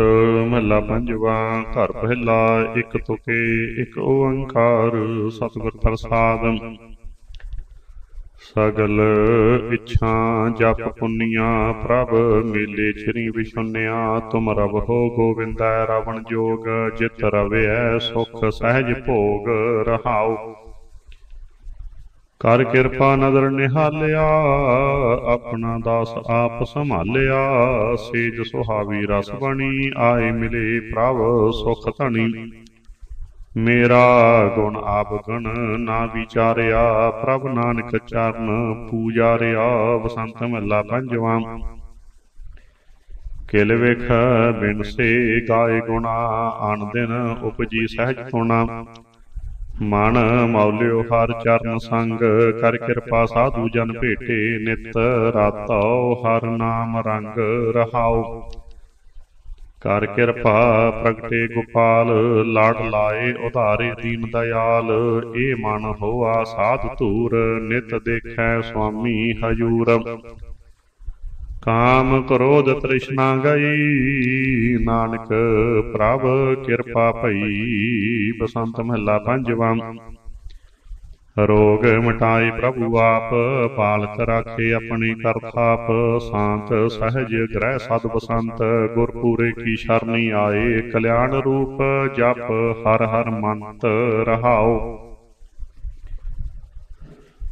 ਮਹੱਲਾ ਪੰਜਵਾ, ਘਰ ਪਹਿਲਾ, ਇੱਕ ਤੁਕੇ, ਇੱਕ ਓੰਕਾਰ, ਸਤਿਗੁਰ ਪ੍ਰਸਾਦ। ਸਗਲ ਇੱਛਾ ਜਪ ਪੁੰਨੀਆਂ ਪ੍ਰਭ, ਮੇਲੇ ਸ਼੍ਰੀ ਵਿਸ਼ੁੰਨਿਆ ਤੁਮ ਰਬ ਹੋ ਗੋਵਿੰਦਾ, ਰਾਵਣ ਜੋਗ, ਜਿਤ ਰਵਿਐ ਸੁਖ ਸਹਿਜ ਭੋਗ ਰਹਾਓ ਕਰ ਕਿਰਪਾ ਨਦਰ ਨਿਹਾਲਿਆ, ਆਪਣਾ ਦਾਸ ਆਪ ਸੰਭਾਲਿਆ, ਸੇਜ ਸੁਹਾਵੀ ਰਸ ਬਣੀ, ਆਏ ਮਿਲੇ ਪ੍ਰਭ ਸੁਖ ਧਣੀ। ਮੇਰਾ ਗੁਣ ਆਪ ਗਣ ਨਾ ਵਿਚਾਰਿਆ, ਪ੍ਰਭ ਨਾਨਕ ਚਰਨ ਪੂਜਾਰਿਆ ਬਸੰਤ ਮਹਲਾ ਪੰਜਵਾਂ। ਕਿਲ ਵੇਖ ਬਿਨ ਸੇ, ਗਾਏ ਗੁਣਾ ਆਨ ਦਿਨ ਉਪਜੀ ਸਹਿਜ ਥੋਣਾ ਮਨ ਮੌਲਿਓ ਹਰ ਚਰਨ ਸੰਗ, ਕਰ ਕਿਰਪਾ ਸਾਧੂ ਜਨ ਭੇਟੇ ਨਿਤ ਰਾਤੋ ਹਰ ਨਾਮ ਰੰਗ ਰਹਾਓ ਕਰ ਕਿਰਪਾ ਪ੍ਰਗਟੇ ਗੋਪਾਲ, ਲਾੜ ਲਾਏ ਉਧਾਰੇ ਦੀਨ ਦਇਆਲ, ਏ ਮਨ ਹੋਆ ਸਾਧ ਧੂਰ, ਨਿਤ ਦੇਖੈ ਸੁਆਮੀ ਹਜੂਰ ਕਾਮ ਕ੍ਰੋਧ ਤ੍ਰਿਸ਼ਨਾ ਗਈ। ਨਾਨਕ ਪ੍ਰਭ ਕਿਰਪਾ ਭਈ। ਬਸੰਤ ਮਹਲਾ ਪੰਜਵਾਂ। ਰੋਗ ਮਿਟਾਏ ਪ੍ਰਭੂ ਆਪ, ਪਾਲਤ ਰਾਖੇ ਆਪਣੀ ਕਰਤਾਪ ਸ਼ਾਂਤ ਸਹਿਜ ਗ੍ਰਹਿ ਸਦ ਬਸੰਤ, ਗੁਰਪੂਰੇ ਕੀ ਸ਼ਰਨੀ ਆਏ। ਕਲਿਆਣ ਰੂਪ ਜਪ ਹਰ ਹਰ ਮੰਤ ਰਹਾਓ।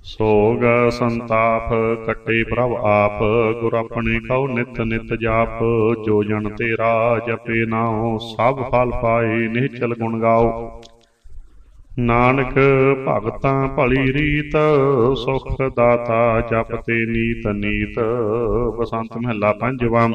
ਸੋਗ ਸੰਤਾਪ, ਕੱਟੇ ਪ੍ਰਭ ਆਪ, ਗੁਰ ਆਪਣੇ ਕਉ ਨਿਤ ਨਿਤ ਜਾਪ, ਜੋ ਜਨ ਤੇਰਾ ਜਪੇ ਨਾਉ, ਸਭ ਫਲ ਪਾਏ ਨਿਹਚਲ ਗੁਣ ਗਾਓ ਨਾਨਕ ਭਗਤਾਂ ਭਲੀ ਰੀਤ, ਸੁਖ ਦਾਤਾ ਜਪਤੇ ਨੀਤ ਨੀਤ, ਬਸੰਤ ਮਹਲਾ ਪੰਜਵਾਂ।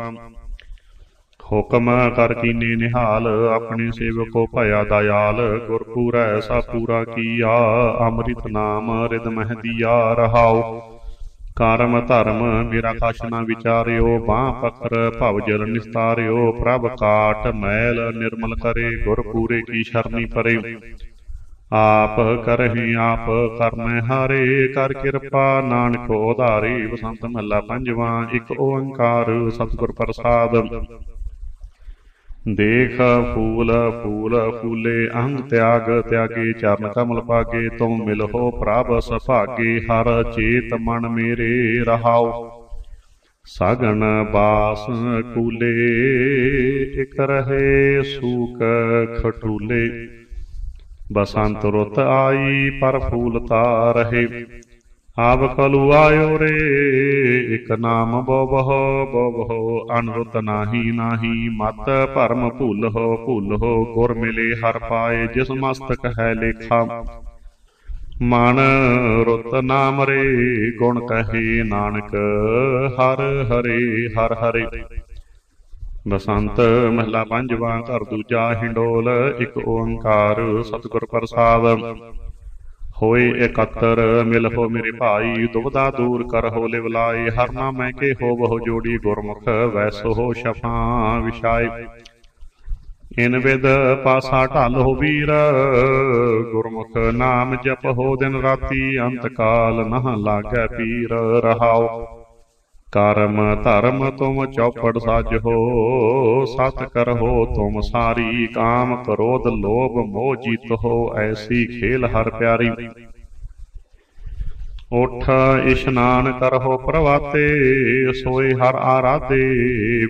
ਹੁਕਮ ਕਰ ਕੀਨੇ ਨਿਹਾਲ, ਆਪਣੇ ਸੇਵਕੋ ਭਇਆ ਦਇਆਲ, ਗੁਰਪੂਰੈ ਐਸਾ ਪੂਰਾ ਕੀਆ, ਅੰਮ੍ਰਿਤ ਨਾਮ ਰਿਦ ਮਹਦੀਆ ਰਹਾਉ। ਕਰਮ ਧਰਮ ਮੇਰਾ ਕਛ ਨਾ ਵਿਚਾਰਿਓ, ਬਾਹ ਪਕਰ ਭਵ ਜਲ ਨਿਸਤਾਰਿਓ, ਪ੍ਰਭ ਕਾਟ ਮੈਲ ਨਿਰਮਲ ਕਰੇ, ਗੁਰਪੂਰੇ ਕੀ ਸ਼ਰਨੀ ਪਰੇ। ਆਪ ਕਰਹਿ ਆਪ ਕਰਮੈ ਹਾਰੇ, ਕਰ ਕਿਰਪਾ ਨਾਨਕ ਉਧਾਰੇ, ਬਸੰਤ ਮਹੱਲਾ ਪੰਜਵਾਂ, ਇੱਕ ਓੰਕਾਰ ਸਤਿਗੁਰ ਪ੍ਰਸਾਦ। ਦੇਖ ਫੂਲ ਫੂਲ ਫੂਲੇ, ਅੰਗ ਤਿਆਗ ਤਿਆਗੇ, ਚਰਨ ਕਮਲ ਪਾਗੇ, ਤੁਮ ਮਿਲਹੁ ਪ੍ਰਭ ਸੁਭਾਗੇ, ਹਰ ਚੇਤ ਮਨ ਮੇਰੇ ਰਹਾਓ ਸਾਗਣ ਬਾਸ ਕੂਲੇ ਇਕ ਰਹੇ ਸੂਕ ਖਟੂਲੇ। ਬਸੰਤ ਰੁੱਤ ਆਈ, ਪਰ ਫੂਲਤਾ ਰਹੇ। ਆਪ ਕਲੂ ਆਇਓ ਰੇ, ਇਕ ਨਾਮ ਬੋਬਹੁ ਬੋਬਹੁ ਅਨਰੁੱਤ ਨਾਹੀ ਨਾਹੀ, ਮਤ ਭਰਮ ਭੁੱਲਹੁ ਭੁੱਲਹੁ ਗੁਰ ਮਿਲੇ ਹਰ ਪਾਏ, ਜਿਸ ਮਸਤਕ ਹੈ ਲੇਖਾ। ਮਨ ਰੁੱਤ ਨਾਮ ਰੇ, ਗੁਣ ਕਹੇ ਨਾਨਕ, ਹਰ ਹਰੇ ਹਰ ਹਰੇ। ਬਸੰਤ ਮਹਿਲਾ ਪੰਜਵਾਂ, ਘਰ ਦੂਜਾ ਹਿੰਡੋਲ, ਇੱਕ ਓੰਕਾਰ ਸਤਿਗੁਰ ਪ੍ਰਸਾਦ। ਹੋਏ ਇਕੱਤਰ ਮਿਲਹੁ ਮੇਰੇ ਭਾਈ ਦੁਬਦਾ ਦੂਰ ਕਰਹੁ ਲਿਵ ਲਾਏ ਹਰ ਨਾਮੈ ਕੇ ਹੋ ਬਹੁ ਜੋੜੀ ਗੁਰਮੁਖ ਵੈਸੋ ਹੋ ਸ਼ਫਾਂ ਵਿਸ਼ਾਏ ਇਨ ਵਿਦ ਪਾਸਾ ਢਲ ਹੋ ਵੀਰ ਗੁਰਮੁਖ ਨਾਮ ਜਪ ਹੋ ਦਿਨ ਰਾਤੀ ਅੰਤ ਕਾਲ ਨਹ ਲਾਗੈ ਪੀਰ ਰਹਾਉ ਕਰਮ ਧਰਮ ਤੁਮ ਚੌਪੜ ਸਾਜ, ਸਤ ਕਰਹੁ ਤੁਮ ਸਾਰੀ, ਕਾਮ ਕ੍ਰੋਧ ਲੋਭ ਮੋਹ ਜੀਤ, ਐਸੀ ਖੇਲ ਹਰ ਪਿਆਰੀ। ਉਠ ਇਸ਼ਨਾਨ ਕਰਹੋ ਪ੍ਰਵਾਤੇ ਸੋਏ ਹਰ ਆਰਾਧੇ,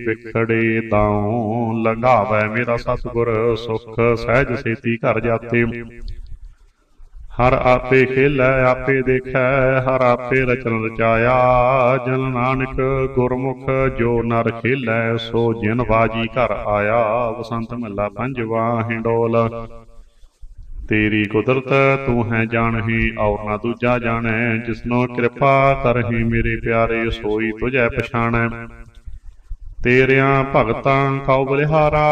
ਵਿਖੜੇ ਦਾਉ ਲੰਘਾਵੇ ਮੇਰਾ ਸਤਿਗੁਰ, ਸੁਖ ਸਹਿਜ ਸੇਤੀ ਘਰ ਜਾਤੇ। ਹਰ ਆਪੇ ਖੇਲੈ, ਆਪੇ ਦੇਖੈ, ਹਰ ਆਪੇ ਰਚਨ ਰਚਾਇਆ। ਜਨ ਨਾਨਕ ਗੁਰਮੁਖ, ਜੋ ਨਰ ਖੇਲੈ, ਸੋ ਜਿਨ ਬਾਜੀ ਘਰ ਆਇਆ। ਬਸੰਤ ਮਹਲਾ ਪੰਜਵਾ ਹਿੰਡੋਲ, ਤੇਰੀ ਕੁਦਰਤ ਤੂੰ ਹੈ ਜਾਣਹੀ, ਔਰ ਨਾ ਦੂਜਾ ਜਾਣੈ, ਜਿਸਨੋ ਕਿਰਪਾ ਕਰਹੀ ਮੇਰੇ ਪਿਆਰੇ, ਸੋਈ ਤੁਝੈ ਪਛਾਣੈ। ਤੇਰਿਆਂ ਭਗਤਾਂ ਕਉ ਬਲਿਹਾਰਾ,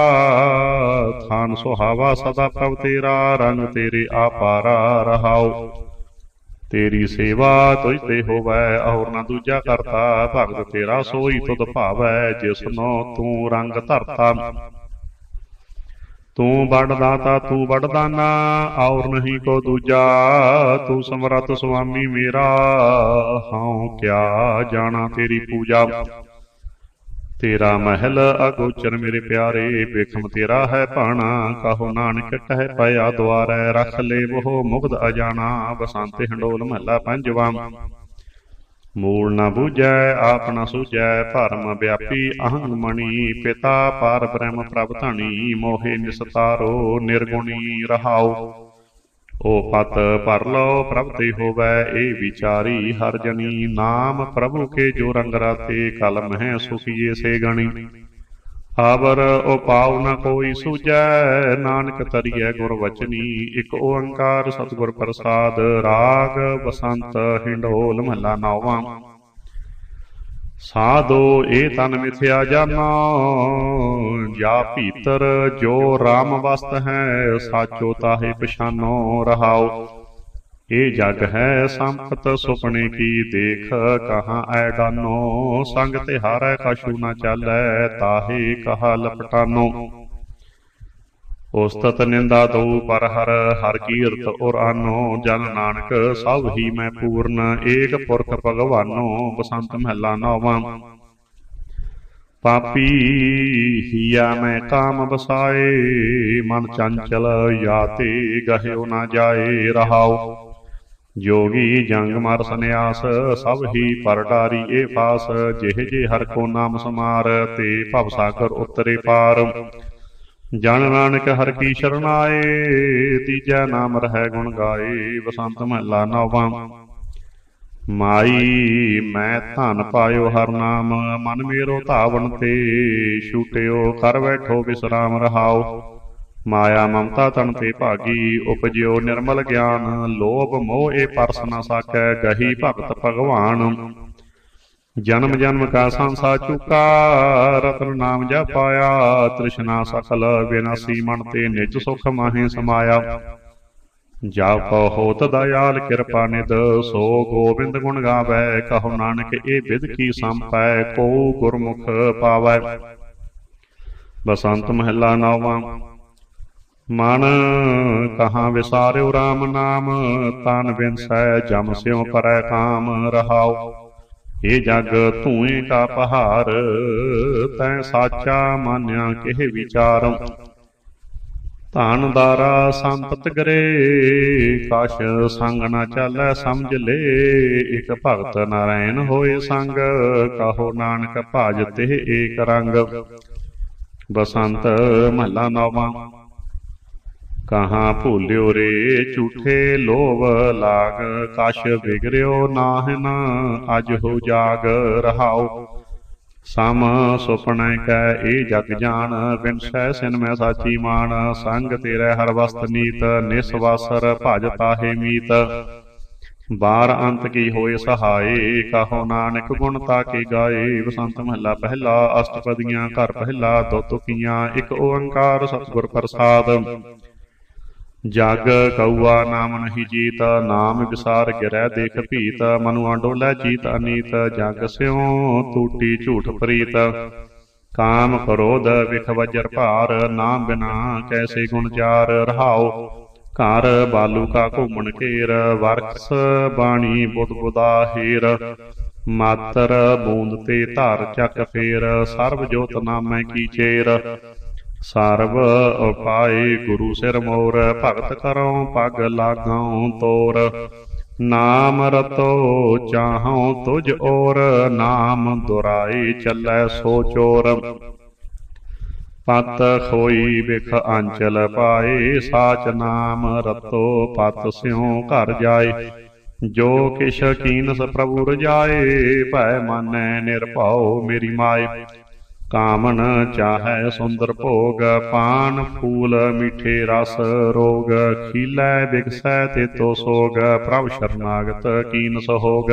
ਥਾਨ ਸੁਹਾਵਾ ਸਦਾ ਪ੍ਰਭ ਤੇਰਾ, ਰੰਗ ਤੇਰੇ ਆਪਾਰਾ ਰਹਾਉ। ਤੇਰੀ ਸੇਵਾ ਤੁਝ ਤੇ ਹੋਵੈ, ਔਰ ਨਾ ਦੂਜਾ ਕਰਤਾ, ਭਗਤ ਤੇਰਾ ਸੋਈ ਤੁਧ ਭਾਵੈ, ਜਿਸਨੋ ਤੂੰ ਰੰਗ ਧਰਤਾ। ਤੂੰ ਬੜ ਦਾਤਾ, ਤੂੰ ਬੜ ਦਾਨਾ, ਔਰ ਨਹੀਂ ਕੋ ਦੂਜਾ, ਤੂੰ ਸਮਰਤ ਸੁਆਮੀ ਮੇਰਾ। ਹਉ ਕਿਆ ਜਾਣਾ ਤੇਰੀ ਪੂਜਾ। ਤੇਰਾ ਮਹਿਲ ਅਗੋਚਰ ਮੇਰੇ ਪਿਆਰੇ, ਵੇਖਮ ਤੇਰਾ ਹੈ ਭਾਣਾ, ਕਹੋ ਨਾਨਕ ਕਹਿ ਪਿਆ ਦੁਆਰੈ, ਰਖ ਲੇ ਉਹ ਮੁਗਦ ਅਜਾਣਾ, ਬਸੰਤੇ ਹੰਡੋਲ ਮਹਲਾ ਪੰਜਵਾਂ। ਮੂਲ ਨਾ ਬੂਝੈ, ਆਪ ਨਾ ਸੂਝੈ ਭਰਮ ਵਿਆਪੀ ਅਹੰਗ ਮਣੀ, ਪਿਤਾ ਪਾਰ ਬ੍ਰਹਮ ਪ੍ਰਭ ਧਣੀ, ਮੋਹਿ ਨਿਸਤਾਰੋ, ਨਿਰਗੁਣੀ ਰਹਾਓ ਓ ਪਤ ਪਰ ਲੋ ਪ੍ਰਭ ਤੇ ਹੋਵੈ ਏ ਵਿਚਾਰੀ ਹਰ ਜਨੀ। ਨਾਮ ਪ੍ਰਭੂ ਕੇ ਜੋ ਰੰਗ ਰਾਤੇ ਕਲਮ ਹੈ ਸੁਖੀਏ ਸੇ ਗਣੀ। ਆਵਰ ਉਪਾਉ ਨ ਕੋਈ ਸੂਝੈ, ਨਾਨਕ ਤਰੀਐ ਗੁਰ ਵਚਨੀ। ਇਕ ਓੰਕਾਰ ਸਤਿਗੁਰ ਪ੍ਰਸਾਦ, ਰਾਗ ਬਸੰਤ, ਹਿੰਡੋਲ ਮਹਲਾ ਨਾਵਾਂ। ਸਾਧੋ ਇਹ ਤਨ ਮਿਥਿਆ ਜਾਣਾ ਜਾ ਭੀਤਰ ਜੋ RAM ਵਸਤ ਹੈ, ਸਾਚੋ ਤਾਹੇ ਪਛਾਨੋ ਰਹਾਓ ਇਹ ਜਗ ਹੈ ਸੰਪਤ ਸੁਪਨੇ ਕੀ ਦੇਖ, ਕਹਾਂ ਐ ਗਾਨੋ। ਸੰਗ ਤੇ ਹਾਰੈ ਕਛੂ ਨ ਚਾਲੈ, ਤਾਹੇ ਕਹਾ ਲਪਟਾਨੋ। ਉਸਤਤ ਨਿੰਦਾ ਦੋ ਪਰ ਹਰ ਹਰ ਕੀਰਤ ਔਰ ਆਨੋ ਜਨ ਨਾਨਕ, ਸਭ ਹੀ ਮੈਂ ਪੂਰਨ, ਏਕ ਪੁਰਖ ਭਗਵਾਨੋ, ਬਸੰਤ ਮਹਲਾ ਨੌਵਾਂ। ਪਾਪੀ ਹੀਆ ਮੈਂ ਕਾਮ ਬਸਾਏ ਮਨ ਚੰਚਲ ਯਾਤੇ ਗਹਿਓ ਨਾ ਜਾਏ ਰਹਾਓ ਜੋਗੀ ਜੰਗ ਮਰ ਸੰਿਆਸ ਸਭ ਹੀ ਪਰ ਏ ਪਾਸ ਫਾਸ, ਜਿਹ ਜੇ ਹਰ ਕੋ ਨਾਮ ਸਮਾਰ, ਤੇ ਭਵ ਸਾਗਰ ਉਤਰੇ ਪਾਰ। ਜਨ ਨਾਨਕ ਹਰ ਕੀ ਸ਼ਰਨਾਏ ਤੀਜਾ ਨਾਮ ਰਹਿ ਗੁਣ ਗਾਏ, ਬਸੰਤ ਮਹਲਾ ਨੌਵਾਂ। ਮਾਈ, ਮੈਂ ਧਨ ਪਾਇਓ ਹਰ ਨਾਮ, ਮਨ ਮੇਰੋ ਧਾਵਨ ਤੇ, ਛੂਟਿਓ ਕਰ ਬੈਠੋ ਵਿਸਰਾਮ ਰਹਾਓ। ਮਾਇਆ ਮਮਤਾ ਤਨ ਤੇ ਭਾਗੀ, ਉਪਜਿਓ ਨਿਰਮਲ ਗਿਆਨ, ਲੋਭ ਮੋਹ ਇਹ ਪਰਸ ਨਾ ਸਾਕੈ, ਗਹੀ ਭਗਤ ਭਗਵਾਨ। ਜਨਮ ਜਨਮ ਕਾ ਸੰਸਾ ਚੁਕਾ, ਰਤਨ ਨਾਮ ਜਪਾਇਆ, ਤ੍ਰਿਸ਼ਨਾ ਸਖਲ ਵਿਨਾਸੀ ਮਨ ਤੇ ਨਿਜ ਸੁਖ ਮਾਹੇ ਸਮਾਇਆ। ਜਾ ਕੋ ਹੋਤ ਕਿਰਪਾ ਨਿਦ ਸੋ ਗੋਬਿੰਦ ਗੁਣ ਗਾਵੇ, ਕਹੋ ਨਾਨਕ ਇਹ ਵਿਦ ਕੀ ਸੰਪੈ, ਕੋ ਗੁਰਮੁਖ ਪਾਵੈ। ਬਸੰਤ ਮਹਿਲਾ ਨੌਵਾਂ, ਮਨ ਕਹਾ ਵਿਸਾਰਿਓ RAM ਨਾਮ, ਤਨ ਬਿਨਸੈ ਜਮ ਸਿਉ ਕਰੈ ਕਾਮ ਰਹਾਓ ਇਹ ਜਗ ਧੂਏ ਕਾ ਪਹਾੜ, ਤੈ ਸਾਚਾ ਮਾਨਿਆ ਕਿਹ ਵਿਚਾਰ। ਧਾਨਦਾਰਾ ਸੰਪਤ ਗਰੇ ਕਛ ਸੰਗ ਨਾ ਚਾਲੈ ਸਮਝ ਲੇ। ਇਕ ਭਗਤ ਨਾਰਾਇਣ ਹੋਏ ਸੰਗ, ਕਹੋ ਨਾਨਕ ਭਾਜ ਤੇ ਏਕ ਰੰਗ। ਬਸੰਤ ਮਹਲਾ ਨੌਵਾਂ। ਕਹਾਂ ਭੂਲਿਓ ਰੇ ਝੂਠੇ ਲੋਭ, ਲਾਗ ਕਛ ਵਿਗਰਿਓ ਨਾਹਿਨ, ਅਜ ਹੋ ਜਾਗ ਰਹਾਓ। ਸਮ ਸੁਪਨੈ ਕੈ, ਏ ਜਗ ਜਾਣ ਵਿਨਸੈ ਸਿਨ ਮੈਂ ਸਾਚੀ ਮਾਨ ਸੰਗ ਤੇਰੇ ਹਰ ਵਸਤ ਨੀਤ ਨਿਸਵਾਸਰ ਭਜ ਤਾਹੇ ਮੀਤ। ਬਾਰ ਅੰਤ ਕੀ ਹੋਏ ਸਹਾਏ, ਕਹੋ ਨਾਨਕ ਗੁਣ ਤਾ ਕੇ ਗਾਏ। ਬਸੰਤ ਮਹੱਲਾ ਪਹਿਲਾ, ਅਸ਼ਟਪਦੀਆਂ ਘਰ ਪਹਿਲਾ, ਦੋ ਤੁਕੀਆਂ, ਇੱਕ ਓੰਕਾਰ ਸਤਿਗੁਰ ਪ੍ਰਸਾਦ। ਜਗ ਕਉਆ ਨਾਮ ਨਹੀਂ ਜੀਤ, ਨਾਮ ਵਿਸਾਰ ਗਿਰੈ ਦੇਖ ਭੀਤ, ਮਨੁ ਆਂਡੋਲੇ ਜੀਤ ਅਨੀਤ, ਜਗ ਸਿਉ ਟੂਟੀ ਝੂਠ ਪ੍ਰੀਤ। ਕਾਮ ਕ੍ਰੋਧ ਵਿਖ ਵਜਰ ਭਾਰ, ਨਾਮ ਬਿਨਾ ਕੈਸੇ ਗੁਣ ਚਾਰ ਰਹਾਓ ਘਰ ਬਾਲੂ ਕਾ ਘੁੰਮਣ ਘੇਰ ਵਰਖਸ ਬਾਣੀ ਬੁੱਧ ਬੁਦਾ ਹੀਰ। ਮਾਤਰ ਬੂੰਦ ਤੇ ਧਾਰ ਚੱਕ ਫੇਰ, ਸਰਬ ਜੋਤ ਨਾਮੈ ਕੀ ਚੇਰ। ਸਰਬ ਉਪਾਏ ਗੁਰੂ ਸਿਰ ਮੋਰ, ਭਗਤ ਕਰਉ ਪਗ ਲਾਗਉ ਤੋਰ। ਨਾਮ ਰਤੋ ਚਾਹਉ ਤੁਝ ਔਰ, ਨਾਮ ਦੁਰਾਈ ਚੱਲੈ ਸੋ ਚੋਰ। ਪਤ ਖੋਈ ਵਿਖ ਅੰਚਲ ਪਾਏ ਸਾਚ ਨਾਮ ਰਤੋ ਪਤ ਸਿਉ ਘਰ ਜਾਏ ਜੋ ਕਿਛ ਕੀਨਸ ਪ੍ਰਭੂ ਰਜਾਏ ਭੈ ਮਾਨੈ ਨਿਰਭਉ ਮੇਰੀ ਮਾਏ ਕਾਮਨ ਚਾਹੈ ਸੁੰਦਰ ਭੋਗ, ਪਾਨ ਫੂਲ ਮਿੱਠੇ ਰਸ ਰੋਗ, ਖੀਲੈ ਬਿਗਸੈ ਤੇ ਤੋ ਸੋਗ, ਪ੍ਰਭ ਸ਼ਰਨਾਗਤ ਕੀਨ ਸਹੋਗ।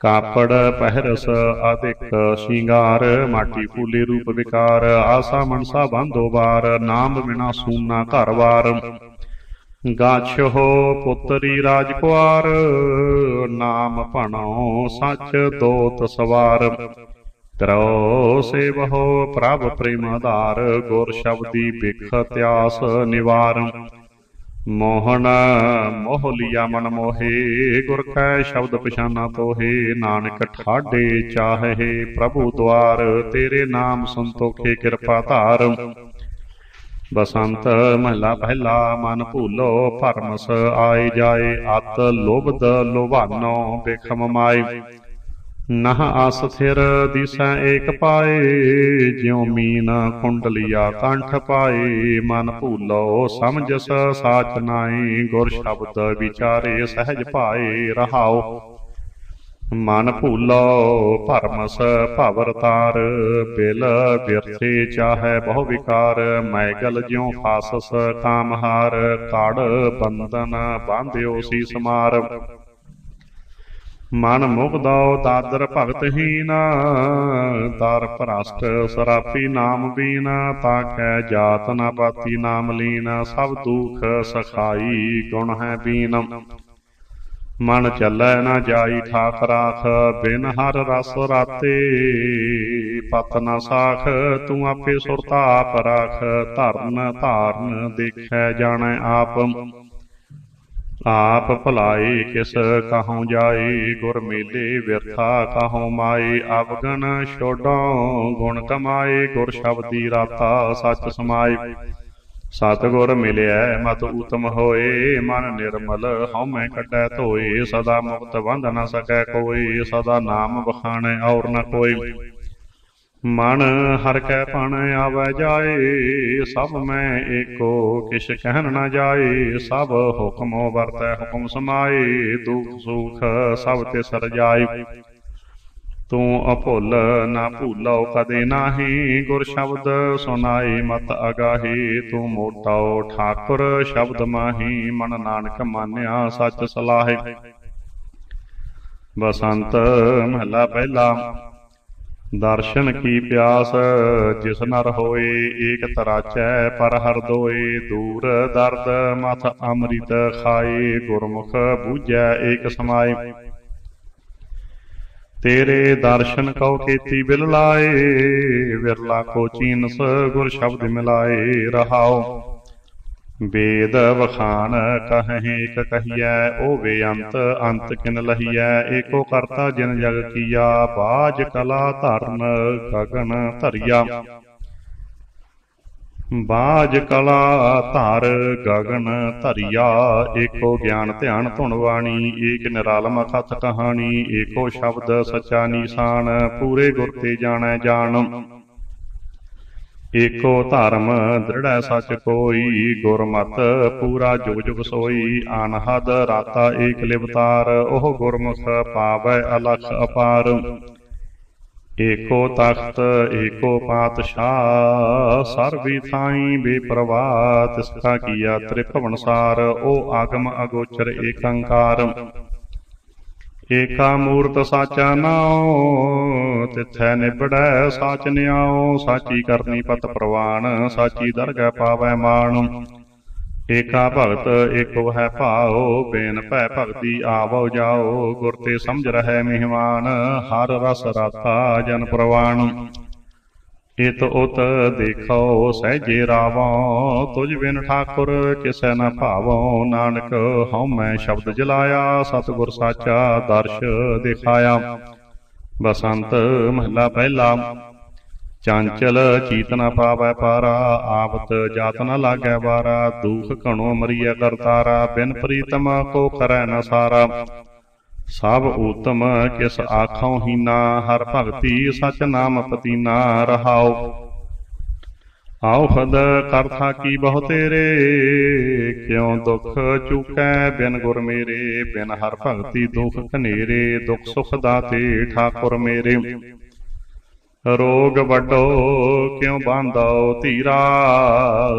ਕਾਪੜ ਪਹਿਰਸ ਆਦਿਕ ਸ਼ਿੰਗਾਰ, ਮਾਟੀ ਫੂਲੇ ਰੂਪ ਵਿਕਾਰ, ਆਸਾ ਮਨਸਾ ਬੰਧੋ ਵਾਰ, ਨਾਮ ਬਿਨਾ ਸੂਨਾ ਘਰ-ਵਾਰ ਗਾਛ ਹੋ ਪੁੱਤਰੀ ਰਾਜ ਕੁਆਰ, ਨਾਮ ਭਣੋ ਸੱਚ ਦੋਤ ਸਵਾਰ। ਤਰੋ ਸੇਵਹੋ ਪ੍ਰਭ ਪ੍ਰੇਮ ਆਧਾਰ ਗੁਰ ਸ਼ਬਦੀ ਬਿਖ ਤਿਆਸ ਨਿਵਾਰ। ਮੋਹਨ ਮੋਹ ਲਿਆ ਮਨ ਮੋਹੇ, ਗੁਰ ਕੈ ਸ਼ਬਦ ਪਛਾਨਾ ਤੋਹੇ। ਨਾਨਕ ਠਾਡੇ ਚਾਹੇ ਪ੍ਰਭੂ ਦੁਆਰ, ਤੇਰੇ ਨਾਮ ਸੰਤੋਖੇ ਕਿਰਪਾ ਧਾਰ। ਬਸੰਤ ਮਹਲਾ ਪਹਿਲਾ, ਮਨ ਭੂਲੋ ਭਰਮਸ ਆਏ ਜਾਏ ਅਤ ਲੋਭਦ ਲੋਭਾਨੋ ਬੇਖਮ ਮਾਏ। ਨਹ ਆਸ ਥਿਰ ਦਿਸੈ ਏਕ ਪਾਏ, ਜਿਉ ਮੀਨ ਕੁੰਡਲੀਆ ਕੰਠ ਪਾਏ। ਮਨ ਭੂਲੋ, ਸਮਝਸ ਸਾਚ ਨਾਈ ਗੁਰ ਸ਼ਬਦ ਵਿਚਾਰੇ ਸਹਿਜ ਪਾਏ ਰਹਾਓ ਮਨ ਭੂਲੋ, ਭਰਮਸ ਭਵਰ ਤਾਰ, ਬਿਲ ਬਿਰਥੇ ਚਾਹੈ ਬਹੁ ਵਿਕਾਰ। ਮੈਗਲ ਜਿਉ ਫਾਸਸ ਕਾਮਹਾਰ ਕੜ ਬੰਧਨ ਬਾਂਧਿਓ ਸੀ ਸਮਾਰ। ਮਨ ਮੁਗਦਉ ਦਾਦਰ ਭਗਤਹੀਨ, ਦਰ ਭ੍ਰਸ਼ਟ ਸਰਾਪੀ ਨਾਮ ਬੀਨ ਤਾਕੈ ਜਾਤ ਨ ਪਾਤੀ ਨਾਮ ਲੀਨ, ਸਭ ਦੁਖ ਸਖਾਈ ਗੁਣ ਹੈ ਬੀਨ। ਮਨ ਚੱਲੈ ਨਾ ਜਾਈ ਠਾਕ ਰਾਖ, ਬਿਨ ਹਰ ਰਸ ਰਾਤੇ। ਪਤ ਨਾ ਸਾਖ, ਤੂੰ ਆਪੇ ਸੁਰਤਾ ਆਪ ਰਾਖ ਧਰਨ ਧਾਰਨ ਦੇਖੈ ਜਾਣੈ ਆਪ। ਆਪ ਭਲਾਈ ਕਿਸ ਕਹਉ ਜਾਈ? ਗੁਰ ਮੇਲੇ ਵਿਰਥਾ ਕਹਉ ਮਾਈ? ਅਵਗਣ ਛੋਡੋ ਗੁਣ ਕਮਾਏ ਗੁਰ ਸ਼ਬਦੀ ਰਾਤਾ ਸੱਚ ਸਮਾਏ ਸਤਿਗੁਰ ਮਿਲਿਆ ਮਤ ਉਤਮ ਹੋਏ, ਮਨ ਨਿਰਮਲ ਹਉਮੈ ਕੱਢੈ ਧੋਏ। ਸਦਾ ਮੁਕਤ ਬੰਧ ਨ ਸਕੈ ਕੋਈ, ਸਦਾ ਨਾਮ ਬਖਾਣੈ ਔਰ ਨ ਕੋਈ। ਮਨ ਹਰ ਕੈ ਪਣ ਆਵੈ ਜਾਏ, ਸਭ ਮੈਂ ਏਕੋ ਕਿਛ ਕਹਿਣ ਨਾ ਜਾਏ, ਸਭ ਹੁਕਮੋ ਵਰਤੈ ਹੁਕਮ ਸਮਾਏ, ਦੁਖ ਸੁਖ ਸਭ ਤੇ ਸਰ ਤੂੰ ਅਭੁੱਲ ਨਾ ਭੂਲੋ ਕਦੇ ਨਾਹੀ, ਗੁਰ ਸ਼ਬਦ ਸੁਨਾਈ ਮਤ ਅਗਾਹੀ। ਤੂੰ ਮੋਟਾਓ ਠਾਕੁਰ ਸ਼ਬਦ ਮਾਹੀ, ਮਨ ਨਾਨਕ ਮਾਨਿਆ ਸੱਚ ਸਲਾਹੇ। ਬਸੰਤ ਮਹਲਾ ਪਹਿਲਾ। ਦਰਸ਼ਨ ਕੀ ਪਿਆਸ, ਜਿਸ ਨਰ ਹੋਏ ਏਕ ਤਰਾਚੈ, ਪਰ ਹਰ ਦੋਏ ਦੂਰ ਦਰਦ, ਮਥ ਅੰਮ੍ਰਿਤ ਖਾਏ, ਗੁਰਮੁਖ ਬੂਝੈ ਏਕ ਸਮਾਏ। ਤੇਰੇ ਦਰਸ਼ਨ ਕਉ ਕੀਤੀ ਬਿਲ ਲਾਏ ਵਿਰਲਾ ਕੋ ਚੀਨਸ ਗੁਰ ਸ਼ਬਦ ਮਿਲਾਏ ਰਹਾਓ ਵੇਦ ਵਖਾਨ ਕਹਹਿ ਇਕ ਕਹੀਐ ਓ ਬੇਅੰਤ ਅੰਤ ਕਿਨ ਲਹੀਐ, ਏਕੋ ਕਰਤਾ ਜਿਨ ਜਗ ਕੀਆ, ਬਾਜ ਕਲਾ ਧਰਨ ਗਗਨ ਧਰਿਆ। ਬਾਜ ਕਲਾ ਧਰ ਗਗਨ ਧਰਿਆ, ਏਕੋ ਗਿਆਨ ਧਿਆਨ ਧੁਨ ਬਾਣੀ ਏਕ ਨਿਰਾਲਮ ਕਥ ਕਹਾਣੀ, ਏਕੋ ਸ਼ਬਦ ਸਚਾ ਨਿਸ਼ਾਨ, ਪੂਰੇ ਗੁਰ ਤੇ ਜਾਣੈ ਜਾਣ ਏਕੋ ਧਰਮ ਦ੍ਰਿੜੈ ਸਚ ਕੋਈ, ਗੁਰਮਤ ਪੂਰਾ ਜੁਗ ਜੁਗ ਸੋਈ, ਅਨਹਦ ਰਾਤਾ ਏਕ ਲਿਵਤਾਰ, ਉਹ ਗੁਰਮੁਖ ਪਾਵੈ ਅਲਖ ਅਪਾਰ। ਏਕੋ ਤਖਤ, ਏਕੋ ਪਾਤਸ਼ਾਹ ਸਰਬੀ ਥਾਈ ਬੇਪਰਵਾਹ ਤਿਸ ਕਾ ਕੀਆ ਤ੍ਰਿਭਵਨਸਾਰ ਉਹ ਆਗਮ ਅਗੋਚਰ ਏਕੰਕਾਰ। ਏਕਾ ਮੂਰਤ ਸਾਚਾ ਨਾਉ, ਤਿਥੈ ਨਿਬੜੈ ਸਾਚ ਨਿਆਉ, ਸਾਚੀ ਕਰਨੀ ਪਤ ਪ੍ਰਵਾਨ, ਸਾਚੀ ਦਰਗਹਿ ਪਾਵੈ ਮਾਣ। ਏਕਾ ਭਗਤ ਏਕੋ ਹੈ ਭਾਉ, ਬੇਨ ਭੈ ਭਗਤੀ ਆਵੋ ਜਾਓ ਗੁਰ ਤੇ ਸਮਝ ਰਹਿ ਮਹਿਮਾਨ, ਹਰ ਰਸ ਰਾਤਾ ਜਨ ਪ੍ਰਵਾਣ ਇਤ ਉਤ ਦੇਖੋ ਸਹਿਜੇ ਰਾਵੋ ਤੁਝ ਬਿਨ ਠਾਕੁਰ ਕਿਸੈ ਨ ਭਾਵੋ। ਨਾਨਕ ਹਉ ਮੈਂ ਸ਼ਬਦ ਜਲਾਇਆ, ਸਤਿਗੁਰ ਸਾਚਾ ਦਰਸ਼ ਦਿਖਾਇਆ। ਬਸੰਤ ਮਹਲਾ ਪਹਿਲਾ, ਚੰਚਲ ਚੀਤ ਨ ਪਾਵੈ ਪਾਰਾ, ਆਵਤ ਜਾਤ ਨ ਲਾਗੈ ਵਾਰਾ। ਦੁਖ ਘਣੋ ਮਰੀਐ ਕਰਤਾਰਾ, ਬਿਨ ਪ੍ਰੀਤਮ ਕੋ ਕਰੈ ਨ ਸਾਰਾ। ਸਭ ਊਤਮ ਕਿਸ ਆਖਾਂ ਹੀਨਾ ਹਰ ਭਗਤੀ ਸਚ ਨਾਮ ਪਤੀਨਾ ਰਹਾਉ। ਆਉ ਖਦ ਕਰਥਾ ਕੀ ਬਹੁ ਤੇਰੇ, ਕਿਉ ਦੁਖ ਚੁਕੈ ਬਿਨ ਗੁਰ ਮੇਰੇ, ਬਿਨ ਹਰ ਭਗਤੀ ਦੁਖ ਘਨੇਰੇ, ਦੁਖ ਸੁਖ ਦਾਤੇ ਠਾਕੁਰ ਮੇਰੇ। ਰੋਗ ਵੱਡੋ ਕਿਉ ਬਾਂਧਾਓ ਧੀਰਾ?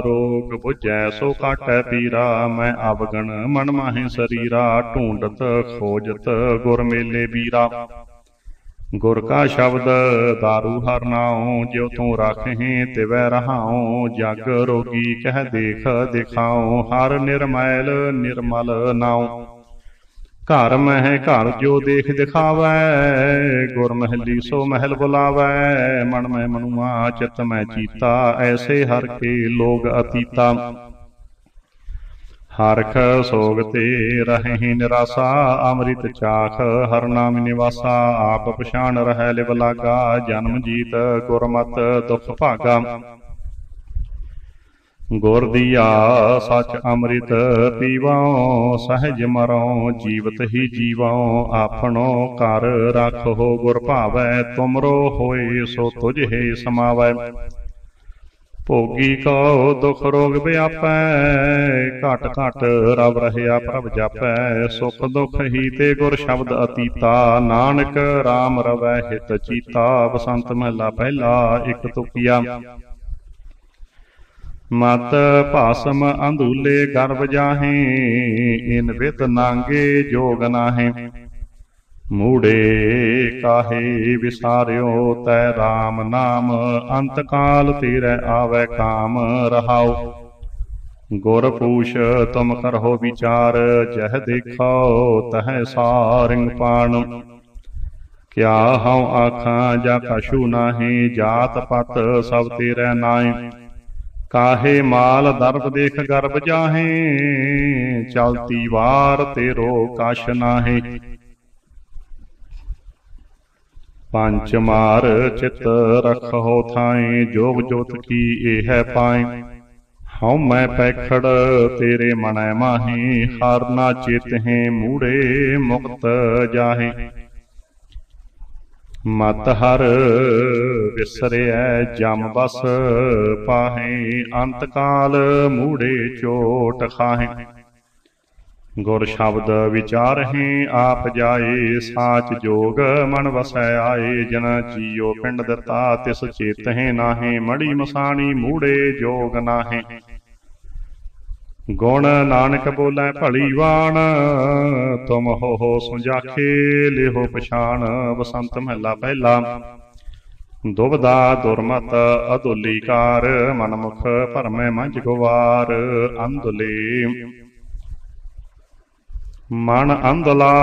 ਰੋਗ 부ਜੈ ਸੋ ਕਾਟੈ ਪੀਰਾ। ਮੈਂ ਅਵਗਣ ਮਨ ਮਾਹੇ ਸਰੀਰਾ। ਢੂੰਡਤ ਖੋਜਤ ਗੁਰ ਮੇਲੇ ਵੀਰਾ। ਗੁਰ ਕਾ ਸ਼ਬਦ ਦਾਰੂ ਹਰ ਨਾਉ, ਜਿਉ ਤੂੰ ਰਾਖੇ ਤਿਵੈ ਰਹਾਉ। ਜਗ ਰੋਗੀ ਕਹਿ ਦੇਖ ਦਿਖਾਉ। ਹਰ ਨਿਰਮੈਲ ਨਿਰਮਲ ਨਾਉ। ਘਰ ਮਹਿ ਘਰ ਜੋ ਦੇਖ ਦਿਖਾਵੈ ਗੁਰ ਮਹਿਲੀ ਸੋ ਮਹਿਲ ਬੁਲਾਵੈ, ਮਨ ਮੈਂ ਮਨੁਆ ਚਿਤ ਮੈਂ ਚੀਤਾ, ਐਸੇ ਹਰ ਕੇ ਲੋਗ ਅਤੀਤਾ। ਹਰਖ ਸੋਗ ਤੇ ਰਹੀ ਨਿਰਾਸਾ, ਅੰਮ੍ਰਿਤ ਚਾਖ ਹਰ ਨਾਮ ਨਿਵਾਸਾ, ਆਪ ਪਛਾਣ ਰਹਿ ਲਿਵ ਲਾਗਾ, ਜਨਮ ਜੀਤ ਗੁਰਮਤ ਦੁਖ ਭਾਗਾ। ਗੁਰ ਦੀਆ, ਸਚ ਅੰਮ੍ਰਿਤ ਪੀਵਾਂ ਸਹਿਜ ਮਰਉ, ਜੀਵਤ ਹੀ ਜੀਵਾਂ ਆਪਣੋ ਘਰ ਰੱਖੋ, ਗੁਰ ਭਾਵੈ, ਤੁਮਰੋ ਹੋਏ, ਸੋ ਤੁਝੇ ਸਮਾਵੈ। ਭੋਗੀ ਕੋ ਦੁਖ ਰੋਗ ਵਿਆਪੈ, ਘਟ ਘਟ ਰਵ ਰਹਿਆ ਪ੍ਰਭ ਜਾਪੈ, ਸੁਖ ਦੁਖ ਹੀ ਤੇ ਗੁਰ ਸ਼ਬਦ ਅਤੀਤਾ, ਨਾਨਕ RAM ਰਵੈ, ਹਿਤ ਚੀਤਾ, ਬਸੰਤ ਮਹਿਲਾ ਪਹਿਲਾ, ਇਕ ਤੁਕਿਆ ਮਤ ਭਾਸਮ ਅੰਧੂਲੇ ਗਰਭ ਜਾਹੇ, ਇਨ ਵਿਤ ਨਾਂਗੇ ਜੋਗ ਨਾਹੇ। ਮੂੜੇ ਕਾਹੇ ਵਿਸਾਰਿਓ, ਤੈ RAM ਨਾਮ ਅੰਤ ਕਾਲ ਤੇਰੇ ਆਵੇ ਕਾਮ, ਰਹਾਉ। ਗੁਰ ਪੂਛ ਤੁਮ ਕਰਹੁ ਵਿਚਾਰ, ਜਹ ਦੇਖੋ ਤਹ ਸਾਰਿੰਗ ਪਾਣ। ਕਿਆ ਹਉ ਆਖਾਂ ਜਾ ਕਛੂ ਨਾਹੀ, ਜਾਤ ਪਤ ਸਭ ਤੇਰੇ ਨਾਏ ਕਾਹੇ ਮਾਲ ਦਰਬ ਦੇਖ ਗਰਬ ਜਾਹੇ, ਚਲਤੀ ਵਾਰ ਤੇਰੋ ਕਛ ਨਾਹੀ। ਪੰਚ ਮਾਰ ਚਿਤ ਰਖੋ ਥਾਏ, ਜੋਗ ਜੋਤ ਕੀ ਇਹ ਹੈ ਪਾਏ। ਹਉ ਮੈਂ ਪੈਖੜ ਤੇਰੇ ਮਨੈ ਮਾਹੀ, ਹਰ ਨਾ ਚਿਤ ਹੈ ਮੂੜੇ ਮੁਕਤ ਜਾਹੇ। ਮਤ ਹਰ ਵਿਸਰਿਐ ਜਮ ਬਸ, ਪਾਹੇ ਅੰਤ ਕਾਲ ਮੂੜੇ ਚੋਟ ਖਾਹੇ। ਗੁਰ ਸ਼ਬਦ ਵਿਚਾਰਹਿ, ਆਪ ਜਾਏ ਸਾਚ ਜੋਗ, ਮਨ ਵਸੈ ਆਏ ਜਨ ਜੀਓ ਪਿੰਡ ਦਿੱਤਾ ਤਿਸ ਚੇਤਹਿ ਨਾਹੀ, ਮੜੀ ਮਸਾਣੀ ਮੂੜੇ ਜੋਗ ਨਾਹੀ। ਗੁਣ ਨਾਨਕ ਬੋਲੇ ਭਲੀ ਵਾਣ ਤੁਮ ਹੋ ਹੋ ਲਿਹੋ ਪਛਾਣ, ਬਸੰਤ ਮਹਲਾ ਪਹਿਲਾ। ਦੁਬਦਾ ਦੁਰਮਤ ਅਦੁਲੀਕਾਰ ਮਨਮੁਖ ਭਰਮੈ ਮੰਜ ਗਵਾਰ, ਅੰਧਲੇ। ਮਨ ਅੰਧਲਾ,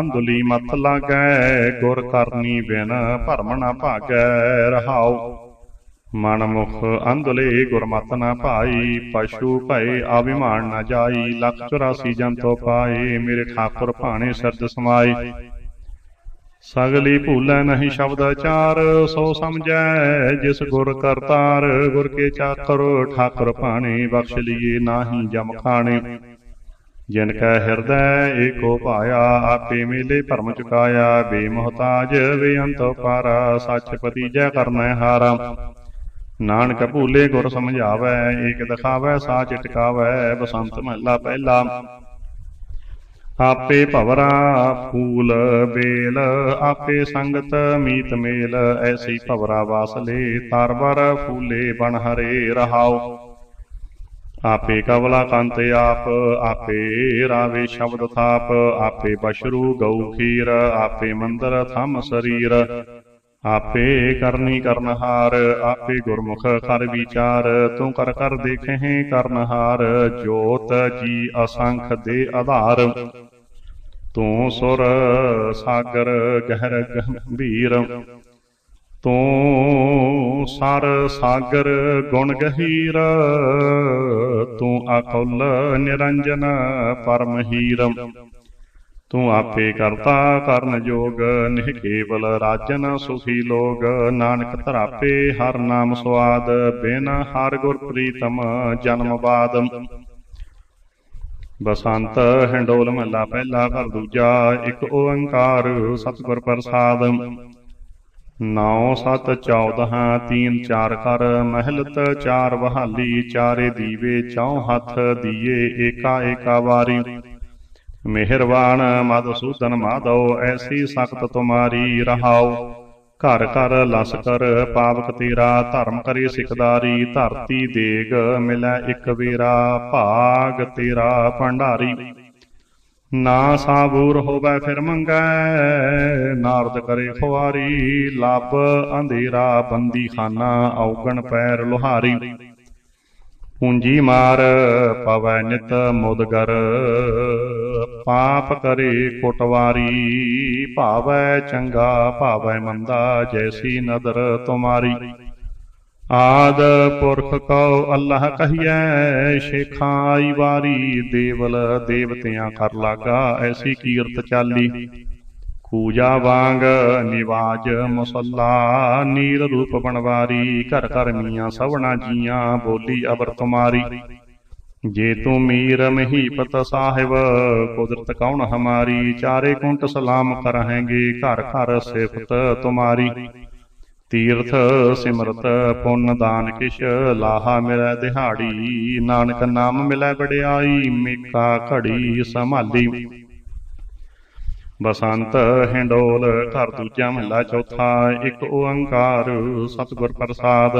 ਅੰਧਲੀ ਮਤ ਲਾਗੈ, ਗੁਰ ਕਰਨੀ ਬਿਨ ਭਰਮ ਨਾ ਭਾਗੈ, ਰਹਾਉ। ਮਨ ਮੁਖ ਅੰਧਲੇ ਗੁਰਮਤ ਨਾ ਭਾਈ, ਪਸ਼ੂ ਭਏ ਅਭਿਮਾਨ ਨਾ ਜਾਈ, ਲੱਖ 84 ਜੰਤੋ ਪਾਏ, ਮੇਰੇ ਠਾਕੁਰ ਭਾਣੇ ਸਰਦ ਸਮਾਈ ਸਗਲੀ ਭੂਲੈ ਨਹੀਂ ਸ਼ਬਦ ਚਾਰ, ਸੋ ਸਮਝੈ ਜਿਸ ਗੁਰ ਕਰਤਾਰ, ਗੁਰ ਕੇ ਚਾਕਰ ਠਾਕੁਰ ਭਾਣੇ, ਬਖਸ਼ ਲਈਏ ਨਾਹੀ ਜਮ ਖਾਣੇ। ਜਿਨ ਕੈ ਹਿਰਦੈ, ਏਕੋ ਭਾਇਆ, ਆਪੇ ਮੇਲੇ ਭਰਮ ਚੁਕਾਇਆ, ਬੇਮਹਤਾਜ, ਬੇਅੰਤ ਪਾਰਾ ਸੱਚ ਪਤੀਜੈ ਕਰਨੈ ਹਾਰਾ। ਨਾਨਕ ਭੂਲੇ ਗੁਰ ਸਮਝਾਵੈ, ਏਕ ਦਿਖਾਵੈ ਸਾਚ ਟਿਕਾਵੈ ਬਸੰਤ ਮਹਲਾ ਪਹਿਲਾ। ਆਪੇ ਭਵਰਾ ਫੂਲ ਬੇਲ ਆਪੇ ਸੰਗਤ ਮੀਤ ਮੇਲ, ਐਸੀ ਭਵਰਾ ਵਾਸਲੇ ਤਰਬਰ ਫੂਲੇ ਬਣ ਹਰੇ ਰਹਾਓ ਆਪੇ ਕਵਲਾ ਕੰਤ ਆਪ, ਆਪੇ ਰਾਵੇ ਸ਼ਬਦ ਥਾਪ, ਆਪੇ ਬਸ਼ਰੂ ਗਊ ਖੀਰ, ਆਪੇ ਮੰਦਰ ਥਮ ਸਰੀਰ। ਆਪੇ ਕਰਨੀ ਕਰਨਹਾਰ ਆਪੇ ਗੁਰਮੁਖ ਕਰ ਵਿਚਾਰ, ਤੂੰ ਕਰ ਕਰ ਦੇਖੇ ਕਰਨਹਾਰ ਜੋਤ ਜੀ ਅਸੰਖ ਦੇ ਆਧਾਰ। ਤੂੰ ਸੁਰ ਸਾਗਰ ਗਹਿਰ ਗੰਭੀਰ, ਤੂੰ ਸਰ ਸਾਗਰ ਗੁਣ ਗਹੀਰ, ਤੂੰ ਅਕਲ ਨਿਰੰਜਨ ਪਰਮ ਹੀਰਮ ਤੂੰ ਆਪੇ ਕਰਤਾ ਕਰਨ ਜੋਗ ਨਿਹ ਕੇਵਲ ਰਾਜਨ ਸੁਖੀ ਲੋਗ। ਨਾਨਕ ਧਰਾਪੇ ਹਰ ਨਾਮ ਸੁਆਦ, ਬਿਨ ਹਰ ਗੁਰ ਪ੍ਰੀਤਮ ਜਨਮ ਬਾਦ। ਬਸੰਤ ਹੰਡੋਲ ਮਹਲਾ ਪਹਿਲਾ ਘਰ ਦੂਜਾ, ਇੱਕ ਓੰਕਾਰ ਸਤਿਗੁਰ ਪ੍ਰਸਾਦ। ਨੌ ਸਤ 14 ਤੀਨ ਚਾਰ ਕਰ, ਮਹਿਲਤ ਚਾਰ ਬਹਾਲੀ, ਚਾਰੇ ਦੀਵੇ ਚੌ ਹੱਥ ਦੀਏ ਏਕਾ ਏਕਾ ਵਾਰੀ। ਮਿਹਰਬਾਨ ਮਦਸੂਦਨ ਮਾਧੋ, ਐਸੀ ਸਖਤ ਤੁਮਾਰੀ ਰਹਾਉ ਘਰ ਘਰ ਲਸਕਰ ਪਾਵਕ ਤੇਰਾ, ਧਰਮ ਕਰੇ ਸਿਕਦਾਰੀ, ਧਰਤੀ ਦੇਗ ਮਿਲੈ ਇੱਕ ਵੇਰਾ, ਭਾਗ ਤੇਰਾ ਭੰਡਾਰੀ। ਨਾ ਸਾਬੂਰ ਹੋਵੇ ਫਿਰ ਮੰਗੈ, ਨਾਰਦ ਕਰੇ ਖੁਆਰੀ, ਲੱਭ ਅੰਧੇਰਾ ਬੰਦੀ ਖਾਨਾ ਔਗਣ ਪੈਰ ਲੋਹਾਰੀ। ਪੂੰਜੀ ਮਾਰ, ਪਵੈ ਨਿਤ ਮੁਦਗਰ। ਪਾਪ ਕਰੇ ਕੋਟਵਾਰੀ, ਭਾਵੈ ਚੰਗਾ, ਭਾਵੈ ਮੰਦਾ, ਜੈਸੀ ਨਦਰ ਤੁਮਾਰੀ। ਆਦ ਪੁਰਖ ਕਉ ਅੱਲਾਹ ਕਹੀਐ ਸ਼ੇਖਾਈ ਵਾਰੀ, ਦੇਵਲ ਦੇਵਤਿਆਂ ਕਰ ਲਾਗਾ, ਐਸੀ ਕੀਰਤ ਚਾਲੀ। ਪੂਜਾ ਵਾਂਗ ਨਿਵਾਜ ਮੁਸੱਲਾ ਨੀਰ ਰੂਪ ਬਣਵਾਰੀ, ਘਰ ਘਰ ਮੀਆਂ ਸਵਣਾ ਜੀਆਂ, ਬੋਲੀ ਅਬਰ ਤੁਮਾਰੀ ਜੇ ਤੂੰ ਮੀਰ ਮਹੀਪਤ ਸਾਹਿਬ, ਕੁਦਰਤ ਕੌਣ ਹਮਾਰੀ? ਚਾਰੇ ਕੁੰਟ ਸਲਾਮ ਕਰਹੇਂਗੇ, ਘਰ ਘਰ ਸਿਫਤ ਤੁਮਾਰੀ। ਤੀਰਥ ਸਿਮਰਤ, ਪੁੰਨ ਦਾਨ ਕਿਛ, ਲਾਹਾ ਮਿਲੈ ਦਿਹਾੜੀ, ਨਾਨਕ ਨਾਮ ਮਿਲੈ ਬੜਿਆਈ ਮੇਕਾ ਘੜੀ ਸੰਭਾਲੀ। ਬਸੰਤ ਹਿੰਡੋਲ ਘਰ ਦੂਜਾ ਮਹਲਾ ਚੌਥਾ, ਇੱਕ ਓੰਕਾਰ ਸਤਿਗੁਰ ਪ੍ਰਸਾਦ।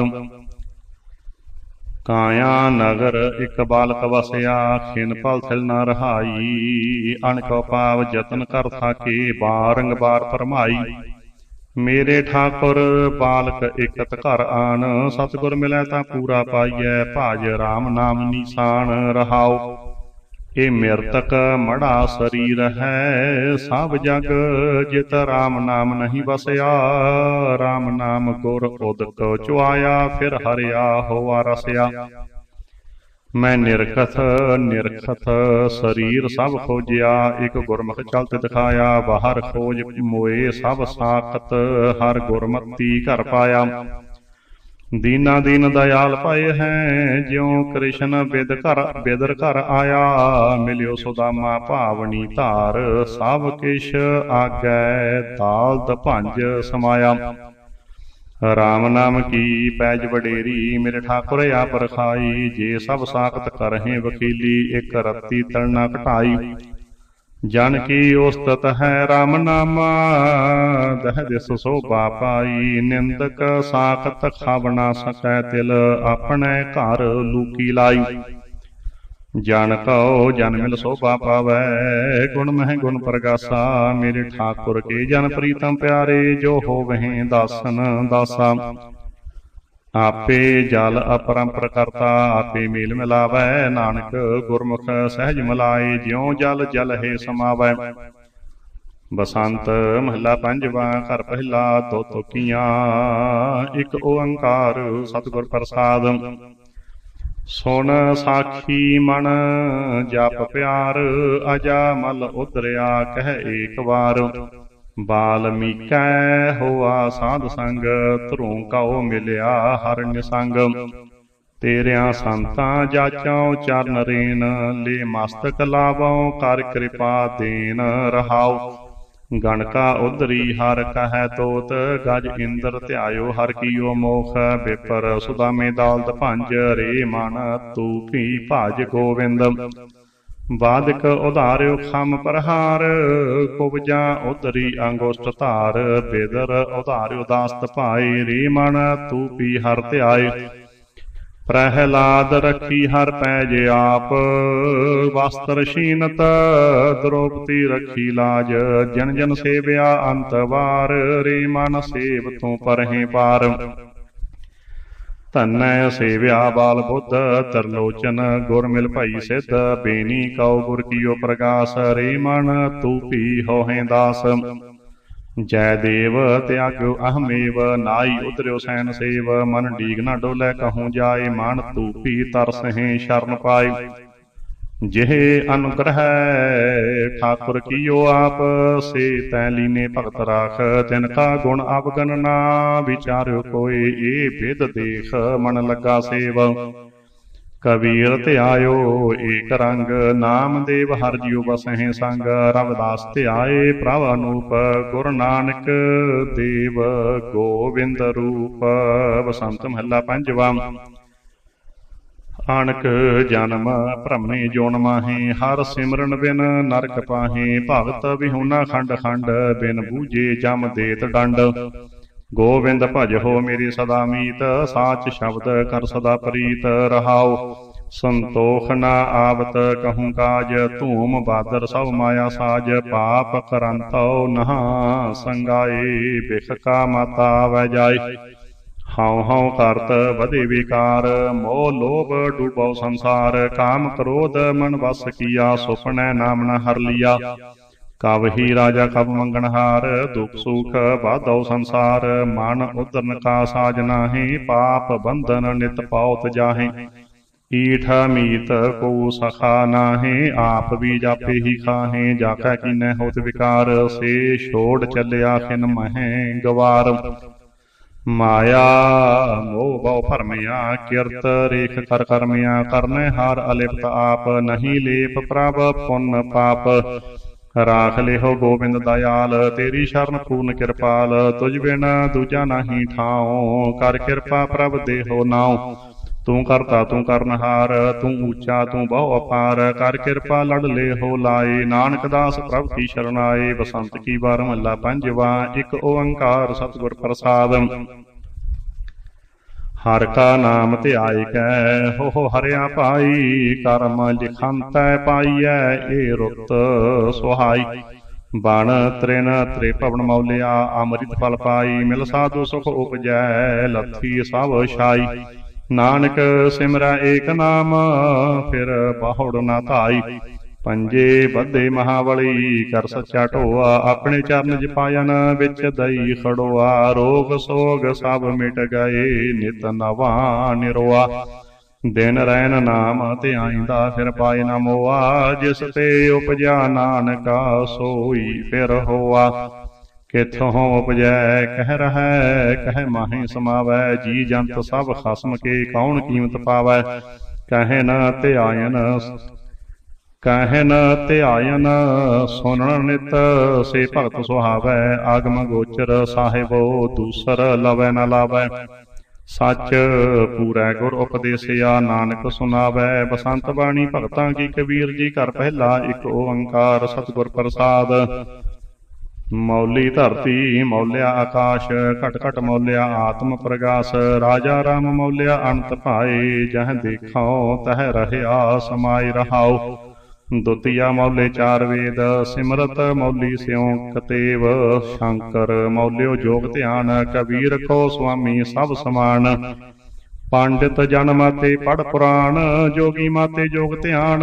ਕਾਇਆ ਨਗਰ ਇੱਕ ਬਾਲਕ ਵਸਿਆ, ਖਿਨ ਪਲ ਥਿਲ ਨ ਰਹਾਈ। ਅਣਕੋ ਪਾਵ ਯਤਨ ਕਰ ਥਾਕੇ, ਬਾਰੰਗ ਬਾਰ ਫਰਮਾਈ ਮੇਰੇ ਠਾਕੁਰ, ਬਾਲਕ ਇਕਤ ਘਰ ਆਣ ਸਤਿਗੁਰ ਮਿਲੈ ਤਾਂ ਪੂਰਾ ਪਾਈਐ, ਭਾਜ RAM ਨਾਮ ਨਿਸ਼ਾਨ ਰਹਾਓ ਇਹ ਮਿਰਤਕ ਮੜਾ ਸਰੀਰ ਹੈ, ਸਭ ਜਗ ਜਿਤ RAM ਨਾਮ ਨਹੀਂ ਵਸਿਆ। RAM ਨਾਮ ਗੁਰ ਉਦਕ ਚੁਆਇਆ, ਫਿਰ ਹਰਿਆ ਹੋਆ ਰਸਿਆ। ਮੈਂ ਨਿਰਖਤ ਨਿਰਖਤ ਸਰੀਰ ਸਭ ਖੋਜਿਆ, ਇੱਕ ਗੁਰਮੁਖ ਚਲਤ ਦਿਖਾਇਆ। ਬਾਹਰ ਖੋਜ ਮੋਏ ਸਭ ਸਾਖਤ, ਹਰ ਗੁਰਮਤੀ ਘਰ ਪਾਇਆ। ਦੀਨਾ ਦੀਨ ਦਇਆਲ ਪਾਏ ਹੈ, ਜਿਉ ਕ੍ਰਿਸ਼ਨ ਬਿਦ ਘਰ, ਬਿਦਰ ਘਰ ਆਇਆ, ਮਿਲਿਓ ਸੁਦਾਮਾ ਭਾਵਨੀ ਧਾਰ ਸਭ ਕਿਛ ਆਗੈ ਤਾਲ ਦਭੰਜ ਸਮਾਇਆ। ਰਾਮ ਨਾਮ ਕੀ ਪੈਜ ਵਡੇਰੀ, ਮੇਰੇ ਠਾਕੁਰ ਆਪ ਰਖਾਈ, ਜੇ ਸਭ ਸਾਖਤ ਕਰਹਿ ਵਕੀਲੀ, ਇਕ ਰਤੀ ਤਲਨਾ ਘਟਾਈ। ਜਨ ਕੀ ਉਸਤਤ ਹੈ RAM ਨਾਮਾ ਦਹ ਦਿਸ ਸੋਭਾ ਪਾਈ ਨਿੰਦਕ ਸਾਖਤ ਖਾਵਣਾ ਸਕੈ ਤਿਲ, ਆਪਣੇ ਘਰ ਲੂਕੀ ਲਾਈ। ਜਨ ਕਉ, ਜਨ ਮਿਲ ਸੋਭਾ ਪਾਵੈ ਗੁਣ ਮਹਿ ਗੁਣ ਪ੍ਰਗਾਸਾ। ਮੇਰੇ ਠਾਕੁਰ ਕੇ ਜਨ ਪ੍ਰੀਤਮ ਪਿਆਰੇ, ਜੋ ਹੋਵਹਿ ਦਾਸਨ ਦਾਸਾ। ਆਪੇ ਜਲ ਅਪਰੰਪਰ ਕਰਤਾ ਆਪੇ ਮੇਲ ਮਿਲਾਵੈ। ਨਾਨਕ ਗੁਰਮੁਖ ਸਹਿਜ ਮਿਲਾਏ, ਜਿਉ ਜਲ ਜਲ ਹੈ ਸਮਾਵੈ। ਬਸੰਤ ਮਹਲਾ ਪੰਜਵਾ, ਘਰ ਪਹਿਲਾ ਦੋ ਤੋਕੀਆਂ, ਇੱਕ ਓੰਕਾਰ ਸਤਿਗੁਰ ਪ੍ਰਸਾਦ। ਸੁਣ ਸਾਖੀ ਮਨ, ਜਪ ਪਿਆਰ, ਅਜਾ ਮਲ ਉਤਰਿਆ ਕਹਿ ਏਕ ਵਾਰ। ਬਾਲਮੀਕੈ ਹੋਆ ਸਾਧ ਸੰਗ, ਧਰੂ ਕਾਉ ਮਿਲਿਆ ਹਰ ਨਿਸੰਗ ਤੇਰਿਆਂ ਸੰਤਾਂ ਜਾਚਾਉ ਚਰਨ ਰੇਨ, ਲੇ ਮਸਤਕ ਲਾਵਉ ਕਰ ਕਿਰਪਾ ਦੇਨ ਰਹਾਉ। ਗਣਕਾ ਉਧਰੀ ਹਰ ਕਹੈ ਤੋਤ, ਗਜ ਇੰਦਰ ਧਿਆਇਓ ਹਰ ਕੀਓ ਮੋਖ। ਬਿਪਰ ਸੁਦਾਮੇ ਦੌਲਤ ਭੰਜ ਰੇ ਮਨ, ਤੂ ਭੀ ਭਾਜ ਗੋਵਿੰਦ। ਬਾਦਕ ਉਧਾਰਿਓ ਖੰਮ ਪ੍ਰਹਾਰ ਕੁਬਜਾ ਉਧਰੀ ਅੰਗੁਸ਼ਟ ਧਾਰ ਬੇਦਰ ਉਧਾਰਿਓ ਦਾਸਤ ਭਾਈ ਰੇ ਤੂ ਪੀ ਹਰ ਧਿਆਏ। ਪ੍ਰਹਿਲਾਦ ਰੱਖੀ ਹਰ ਪੈਜ ਆਪ, ਵਸਤਰ ਸ਼ੀਨਤ ਦ੍ਰੋਪਤੀ ਰੱਖੀ ਲਾਜ। ਜਨ ਜਨ ਸੇਵਿਆ ਅੰਤ ਵਾਰ ਰੇ ਮਨ ਸੇਵ ਤੂੰ ਪਰਹੇ ਪਾਰ। ਧੰਨੈ ਸੇਵਿਆ ਬਾਲ ਬੁੱਧ, ਤਰਲੋਚਨ ਗੁਰ ਮਿਲ ਭਾਈ ਸਿੱਧ, ਬੇਨੀ ਕਉ ਗੁਰ ਕੀਓ ਪ੍ਰਗਾਸ ਰੇ ਮਨ ਤੂ ਭੀ ਹੋਹੇ ਦਾਸ। ਜੈ ਦੇਵ ਤਿਆਗਿਓ ਅਹਮੇਵ, ਨਾਈ ਉਤਰਿਓ ਸੈਨ ਸੇਵ, ਮਨ ਡੀਗ ਨਾ ਡੋਲੇ ਕਹੂੰ ਜਾਏ, ਮਨ ਤੂ ਭੀ ਤਰਸਹਿ ਸ਼ਰਨ ਪਾਏ। ਜਿਹੇ ਅਨੁਗ੍ਰਹਿ, ਠਾਕੁਰ ਕੀਓ ਆਪ, ਸੇ ਤੈ ਲੀਨੇ ਭਗਤ ਰਾਖ, ਤਿਨ ਕਾ ਗੁਣ ਅਵਗਨ ਨਾ ਵਿਚਾਰਿਓ ਕੋਏ, ਏ ਬਿਦ ਦੇਖ, ਮਨ ਲੱਗਾ ਸੇਵ। ਕਬੀਰ ਤੇ ਆਇਓ ਏਕ ਰੰਗ, ਨਾਮ ਦੇਵ ਹਰ ਜਿਉ ਬਸਹਿ ਸੰਗ, ਰਵਿਦਾਸ ਧਿਆਏ ਪ੍ਰਭ ਅਨੂਪ, ਗੁਰ ਨਾਨਕ ਦੇਵ ਗੋਬਿੰਦ ਰੂਪ। ਬਸੰਤ ਮਹੱਲਾ ਪੰਜਵਾਂ। ਆਣਕ ਜਨਮ ਭ੍ਰਮੇ ਜੋਨ ਮਾਹੇ, ਹਰ ਸਿਮਰਨ ਬਿਨ ਨਰਕ ਪਾਹੇ ਭਗਤ ਵਿਹੂਨਾ ਖੰਡ ਖੰਡ, ਬਿਨ ਬੂਝੇ ਜਮ ਦੇਤ ਡੰਡ। ਗੋਵਿੰਦ ਭਜ ਹੋ ਮੇਰੀ ਸਦਾ ਮੀਤ, ਸਾਚ ਸ਼ਬਦ ਕਰ ਸਦਾ ਪ੍ਰੀਤ ਰਹਾਓ ਸੰਤੋਖ ਨਾ ਆਵਤ ਕਹੂੰ ਕਾਜ, ਧੂਮ ਬਾਦਰ ਸਭ ਮਾਇਆ ਸਾਜ, ਪਾਪ ਕਰੰਤਉ ਨਹਾ ਸੰਗਾਏ, ਬਿਖ ਕਾ ਮਾਤਾ ਵੈ ਜਾਏ। ਹਉ ਹਉ ਕਰਤ ਵਧੇ ਵਿਕਾਰ, ਮੋਹ ਲੋਭ ਡੂਬੋ ਸੰਸਾਰ, ਕਾਮ ਕ੍ਰੋਧ ਮਨ ਵਸ ਕੀਆ, ਸੁਪਨੈ ਨਾਮ ਨ ਹਰ ਲਿਆ। ਕਬ ਹੀ ਰਾਜਾ ਕਬ ਮੰਗਣਹਾਰ ਦੁਖ ਸੁਖ ਬਾਧੋ ਸੰਸਾਰ, ਮਨ ਉਦਰਨ ਕਾ ਸਾਜ ਨਾਹੀ, ਪਾਪ ਬੰਧਨ ਨਿਤ ਪਾਉਤ ਜਾਹੇ। ਈਠ ਮੀਤ ਕੋ ਸਖਾ ਨਾਹੀ, ਆਪ ਵੀ ਜਾਪੇ ਹੀ ਖਾਹੇ ਜਾਕਾ ਕੀਨੈ ਹੋਤ ਵਿਕਾਰ, ਸੇ ਛੋੜ ਚੱਲਿਆ ਖਿਨ ਮਹੈ ਗਵਾਰ। ਮਾਇਆ ਮੋਹ ਬਹੁ ਭਰਮਿਆ, ਕਿਰਤ ਰੇਖ ਕਰ ਕਰਮਿਆ ਕਰਨੇ ਹਾਰ ਅਲਿਪਤ ਆਪ, ਨਹੀਂ ਲੇਪ ਪ੍ਰਭ ਪੁੰਨ ਪਾਪ। ਰਾਖ ਲਿਹੋ ਗੋਬਿੰਦ ਦਇਆਲ, ਤੇਰੀ ਸ਼ਰਨ ਪੂਰਨ ਕਿਰਪਾਲ। ਤੁਝ ਬਿਨ ਦੂਜਾ ਨਹੀਂ ਠਾਉ, ਕਰ ਕਿਰਪਾ ਪ੍ਰਭ ਦੇਹੋ ਨਾਉ। ਤੂੰ ਕਰਤਾ, ਤੂੰ ਕਰਨਹਾਰ ਤੂੰ ਉੱਚਾ, ਤੂੰ ਬਹੁ ਅਪਾਰ। ਕਰ ਕਿਰਪਾ ਲੜ ਲੈ ਹੋ ਲਾਏ, ਨਾਨਕ ਦਾਸ ਪ੍ਰਭ ਕੀ ਸ਼ਰਨ ਆਏ। ਬਸੰਤ ਕੀ ਵਾਰ ਮਹੱਲਾ ਪੰਜਵਾ, ਇੱਕ ਓੰਕਾਰ ਸਤਿਗੁਰ ਪ੍ਰਸਾਦ। ਹਰ ਕਾ ਨਾਮ ਧਿਆਇ ਕੈ, ਹੋ ਹੋ ਹਰਿਆ ਪਾਈ ਕਰਮ ਲਿਖੰਤੈ ਪਾਈਐ, ਏ ਰੁੱਤ ਸੁਹਾਈ। ਬਣ ਤ੍ਰਿਨ ਤ੍ਰੇ ਭਵਨ ਮੌਲਿਆ, ਅੰਮ੍ਰਿਤ ਫਲ ਪਾਈ, ਮਿਲ ਸਾਧੂ ਸੁਖ ਉਪਜੈ, ਲੱਥੀ ਸਭ ਛਾਈ। ਨਾਨਕ ਸਿਮਰੈ ਏਕ ਨਾਮ, ਫਿਰ ਬਾਹੁੜ ਨਾ ਧਾਈ। ਪੰਜੇ ਬੱਧੇ ਮਹਾਬਲੀ, ਕਰ ਸੱਚਾ ਢੋਆ, ਆਪਣੇ ਚਰਨ ਜਪਾਇਨ ਵਿੱਚ ਦਈ ਖੜੋਆ। ਰੋਗ ਸੋਗ ਸਭ ਮਿਟ ਗਏ, ਨਿਤ ਨਵਾ ਨਿਰੋਆ। ਦਿਨ ਰਹਿਨ ਨਾਮ ਧਿਆਇਂਦਾ ਫਿਰ ਪਾਏ ਨਾ ਮੋਆ। ਜਿਸ ਤੇ ਉਪਜਾ ਨਾਨਕਾ, ਸੋਈ ਫਿਰ ਹੋਆ। ਕਿਥੋਂ ਉਪਜੈ ਕਹਿ ਰਹੈ ਕਹਿ ਮਾਹੀ ਸਮਾਵੈ ਜੀ ਜੰਤ ਸਭ ਖਸਮ ਕੇ ਕੌਣ ਕੀਮਤ ਪਾਵੈ? ਕਹੇ ਨ ਧਿਆਇਨ ਕਹੇ ਨ ਧਿਆਇਨ ਸੁਨਣ ਨਿਤ ਸੇ ਭਗਤ ਸੁਹਾਵੈ ਆਗਮ ਗੋਚਰ ਸਾਹਿਬੋ ਦੂਸਰ ਲਵੈ ਨ ਲਾਵੈ। ਸੱਚ ਪੂਰੈ ਗੁਰ ਉਪਦੇਸਿਆ ਨਾਨਕ ਸੁਨਾਵੈ। ਬਸੰਤ ਬਾਣੀ ਭਗਤਾਂ ਕੀ ਕਬੀਰ ਜੀ ਘਰ ਪਹਿਲਾ ਇੱਕ ਓੰਕਾਰ ਸਤਿਗੁਰ ਪ੍ਰਸਾਦ। ਮੌਲੀ ਧਰਤੀ ਮੌਲਿਆ ਆਕਾਸ਼, ਘਟ ਘਟ ਮੌਲਿਆ ਆਤਮ ਪ੍ਰਗਾਸ, ਰਾਜਾ ਰਾਮ ਮੌਲਿਆ ਅਨੰਤ ਭਾਏ, ਜਹ ਦੇਖਾਓ ਤਹ ਰਹਿਆ ਸਮਾਈ ਰਹਾਉ। ਦੁਤੀਆ ਮੌਲੇ ਚਾਰ ਵੇਦ, ਸਿਮਰਤ ਮੌਲੀ ਸਿਉ ਕਤੇਵ, ਸ਼ੰਕਰ ਮੌਲਿਓ ਜੋਗ ਧਿਆਨ, ਕਬੀਰ ਕੋ ਸੁਆਮੀ ਸਭ ਸਮਾਨ। ਪੰਡਿਤ ਜਨ ਮਾਤੇ ਪੜ ਪੁਰਾਣ, ਜੋਗੀ ਮਾਤੇ ਜੋਗ ਧਿਆਨ,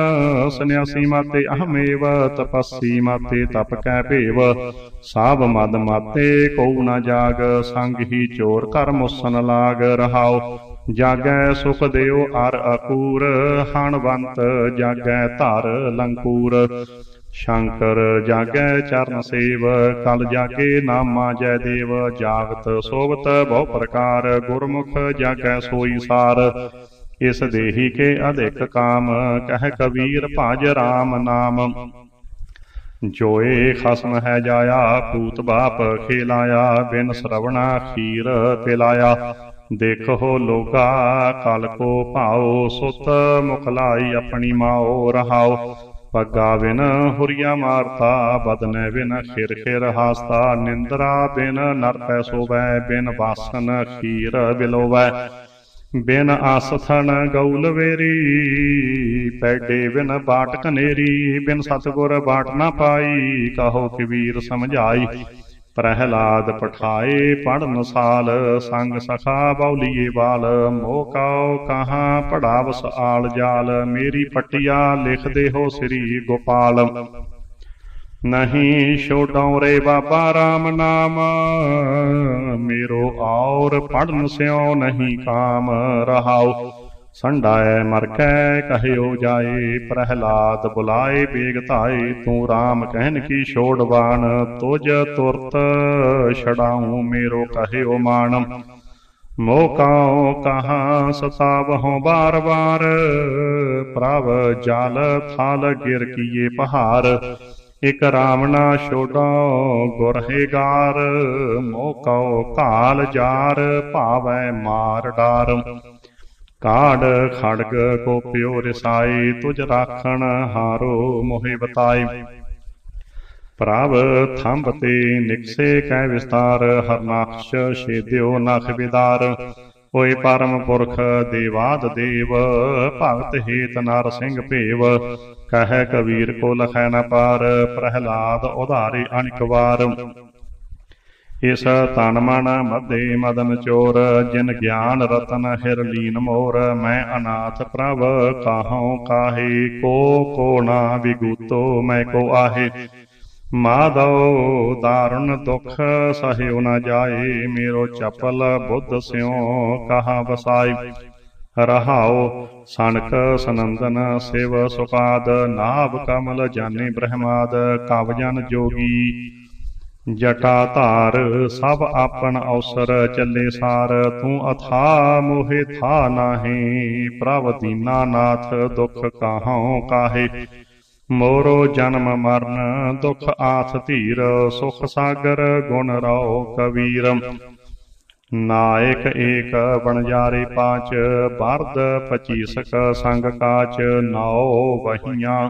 ਸੰਨਿਆਸੀ ਮਾਤੇ ਅਹਮੇਵ, ਤਪਸੀ ਮਾਤੇ ਤਪ ਕੈ ਭੇਵ। ਸਾਬ ਮਦ ਮਾਤੇ ਕਉ ਨਾ ਜਾਗ, ਸੰਗ ਹੀ ਚੋਰ ਕਰ ਮੁਸਨ ਲਾਗ। ਰਹਾਓ ਜਾਗੈ ਸੁਖ ਦਿਓ ਅਰ ਅਕੂਰ, ਹਣਵੰਤ ਜਾਗੈ ਧਰ ਲੰਕੂਰ। ਸ਼ੰਕਰ ਜਾਗੈ ਚਰਨ ਸੇਵ, ਕਲ ਜਾਗੇ ਨਾਮਾ ਜੈ ਦੇਵ, ਜਾਗਤ ਸੋਵਤ ਬਹੁ ਪ੍ਰਕਾਰ, ਗੁਰਮੁਖ ਜਾਗੈ ਸੋਈ ਸਾਰ। ਇਸ ਦੇਹੀ ਕੇ ਅਧਿਕ ਕਾਮ, ਕਹਿ ਕਬੀਰ ਭਜ RAM ਨਾਮ। ਜੋਏ ਖਸਮ ਹੈ ਜਾਇਆ, ਭੂਤ ਬਾਪ ਖੇਲਾਇਆ, ਬਿਨ ਸ਼ਰਵਣਾ ਖੀਰ ਪਿਲਾਇਆ। ਦੇਖੋ ਲੋਗਾ, ਕਲ ਕੋ ਭਾਉ, ਸੁਤ ਮੁਖ ਲਾਈ ਆਪਣੀ ਮਾਓ ਰਹਾਓ ਪੱਗਾ ਬਿਨ ਹੁਰੀਆ ਮਾਰਤਾ, ਬਦਨੈ ਬਿਨ ਖਿਰ ਖਿਰ ਹਾਸਤਾ, ਨਿੰਦਰਾ ਬਿਨ ਨਰ ਪੈ ਸੋਵੈ, ਬਿਨ ਵਾਸਨ ਖੀਰ ਬਿਲੋਵੈ। ਬਿਨ ਆਸਥਣ ਗਉਲ ਵੇਰੀ, ਪੈਡੇ ਬਿਨ ਬਾਟ ਕਨੇਰੀ ਬਿਨ ਸਤਗੁਰ ਬਾਟ ਨਾ ਪਾਈ, ਕਹੋ ਕਬੀਰ ਸਮਝਾਈ। ਪ੍ਰਹਿਲਾਦ ਪਠਾਏ ਪੜਨ ਸਾਲ ਸੰਗ ਸਖਾ ਬੌਲੀਏ ਬਾਲ ਮੋਕਾਓ ਕਹਾਂ ਪੜਾਵਸ ਆਲ ਜਾਲ, ਮੇਰੀ ਪਟਿਆ ਲਿਖਦੇ ਹੋ ਸ੍ਰੀ ਗੋਪਾਲ। ਨਹੀਂ ਛੋਡਾਉ ਰੇ ਬਾਬਾ RAM ਨਾਮ, ਮੇਰੋ ਔਰ ਪੜਨ ਸਿਓ ਨਹੀਂ ਕਾਮ ਰਹਾਓ ਸੰਡਾਏ ਮਰ ਕੈ ਕਹਿਓ ਜਾਏ, ਪ੍ਰਹਿਲਾਦ ਬੁਲਾਏ, ਬੇਗ ਧਾਏ, ਤੂੰ RAM ਕਹਿਨ ਕੀ ਛੋੜਵਾਨ ਤੁਜ ਤੁਰਤ ਛਡਾਉ, ਮੇਰੋ ਕਹਿਓ ਮਾਨ ਮੋਕਾਉ ਕਹਾਂ ਸਤਾਵਹੁ ਬਾਰ ਬਾਰ, ਪ੍ਰਭ ਜਲ ਥਲ ਗਿਰ ਕੀਏ ਪਹਾਰ। ਇਕ ਰਾਵਣਾ ਛੋਡੋ ਗੁਰਹੇਗਾਰ ਮੋਕਾਉ ਕਾਲ ਜਾਰ, ਭਾਵੈ ਮਾਰ ਡਾਰ। ਕਾੜ ਖੜਗ ਕੋ ਪਿਓ ਰਸਾਈ, ਤੁਝ ਰਾਖਣ ਹਾਰੋ ਮੋਹਿ ਬਤਾਈ ਪ੍ਰਭ ਥੰਬ ਤੇ ਨਿਕਸੇ ਕੈ ਵਿਸਤਾਰ ਹਰਨਾਖਸ਼ ਛੇਦਿਓ ਨਖ ਵਿਦਾਰ। ਹੋਏ ਪਰਮ ਪੁਰਖ, ਦੇਵਾਦ ਦੇਵ, ਭਗਤ ਹੇਤ ਨਰ ਸਿੰਘ ਭੇਵ। ਕਹੈ ਕਬੀਰ ਕੋ ਲਖੈ ਨ ਪਾਰ, ਪ੍ਰਹਿਲਾਦ ਉਧਾਰੇ ਅਨਿਕ ਵਾਰ। ਇਸ ਤਨ ਮਨ ਮਧੇ ਮਦਨ ਚੋਰ, ਜਿਨ ਗਿਆਨ ਰਤਨ ਹਿਰ ਲੀਨ ਮੋਰ, ਮੈਂ ਅਨਾਥ ਪ੍ਰਭ ਕਾਹਉ ਕਾਹੇ, ਕੋ ਕੋ ਨਾ ਵਿਗੂਤੋ ਮੈਂ ਕੋ ਆਹੇ। ਮਾਧੋ ਦਾਰੁਣ ਦੁਖ ਸਹਿਉ ਨ ਜਾਏ, ਮੇਰੋ ਚਪਲ ਬੁੱਧ ਸਿਉ ਕਹਾ ਵਸਾਈ ਰਹਾਉ ਸਣਕ ਸਨੰਦਨ ਸਿਵ ਸੁਪਾਦ, ਨਾਭ ਕਮਲ ਜਾਣੇ ਬ੍ਰਹਮਾਦ, ਕਵ ਜਨ ਜੋਗੀ। ਜਟਾ ਧਾਰ, ਸਭ ਆਪਣ ਅਵਸਰ ਚੱਲੇ ਸਾਰ, ਤੂੰ ਅਥਾ ਮੋਹਿ ਥਾ ਨਾਹੀ, ਪ੍ਰਭ ਦੀਨਾ ਨਾਥ ਦੁਖ ਕਾਹਉ ਕਾਹੇ। ਮੋਰੋ ਜਨਮ ਮਰਨ, ਦੁਖ ਆਥ ਧੀਰ, ਸੁਖ ਸਾਗਰ ਗੁਣ ਰਉ ਕਬੀਰਮ ਨਾਇਕ ਏਕ ਬਣਜਾਰੇ ਪਾਚ ਬਰਦ ਪਚੀਸਕ ਸੰਗ ਕਾਚ, ਨਾਉ ਵਹੀਆਂ।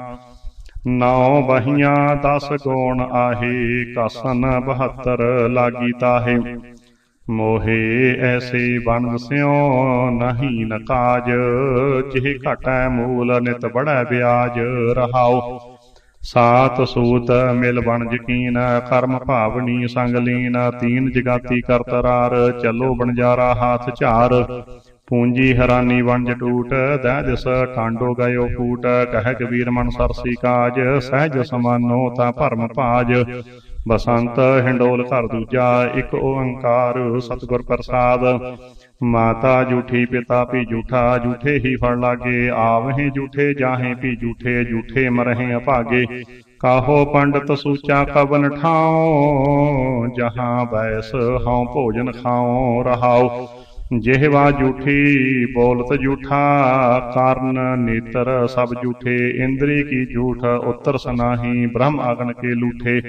ਨਾਉ ਵਹੀਆਂ ਦਸ ਗੋਣ ਆਹੇ, ਕਸਨ 72 ਲਾਗੀ ਤਾਹੇ। ਮੋਹੇ ਐਸੇ ਬਨ ਸਿਓ ਨਹੀਂ ਨ ਜਿਹ ਘਟੈ ਮੂਲ ਨਿਤ ਬੜੈ ਵਿਆਜ ਰਹਾਓ ਸਾਤ ਸੂਤ ਮਿਲ ਬਣ ਯਕੀਨ, ਕਰਮ ਭਾਵਨੀ ਸੰਗ ਲੀਨ, ਤੀਨ ਜਗਾਤੀ ਕਰਤਰਾਰ, ਚੱਲੋ ਬਣਜਾਰਾ ਹਾਥ ਝਾਰ। ਪੂੰਜੀ ਹੈਰਾਨੀ ਵੰਜ ਟੂਟ ਦਹਿ ਦਿਸ ਟਾਂਡੋ ਗਇਓ ਫੂਟ, ਕਹਿ ਕਬੀਰ ਮਨ ਸਰਸੀ ਕਾਜ, ਸਹਿਜ ਸਮਾਨੋ ਤਾ ਭਰਮ ਭਾਜ। ਬਸੰਤ ਹਿੰਡੋਲ ਘਰ ਦੂਜਾ, ਇੱਕ ਓੰਕਾਰ ਸਤਿਗੁਰ ਪ੍ਰਸਾਦ। ਮਾਤਾ ਜੂਠੀ ਪਿਤਾ ਵੀ ਜੂਠਾ, ਜੂਠੇ ਹੀ ਫੜ ਲਾਗੇ। ਆਵਹੀਂ ਝੂਠੇ ਜਾਹੇ ਵੀ ਝੂਠੇ ਜੂਠੇ ਮਰਹਿ ਅਭਾਗੇ। ਕਾਹੋ ਪੰਡਤ ਸੂਚਾ ਕਵਨ ਠਾਉ, ਜਹਾਂ ਬੈਸ ਹਉ ਭੋਜਨ ਖਾਉ, ਰਹਾਉ। ਜਿਹਵਾ ਝੂਠੀ, ਬੋਲਤ ਝੂਠਾ, ਕਾਰਨ ਨੇਤਰ, ਸਭ ਝੂਠੇ, ਇੰਦਰੀ ਕੀ ਝੂਠ, ਉਤਰ ਸਨਾਹੀ, ਬ੍ਰਹਮ ਅਗਨ ਕੇ ਲੂਠੇ।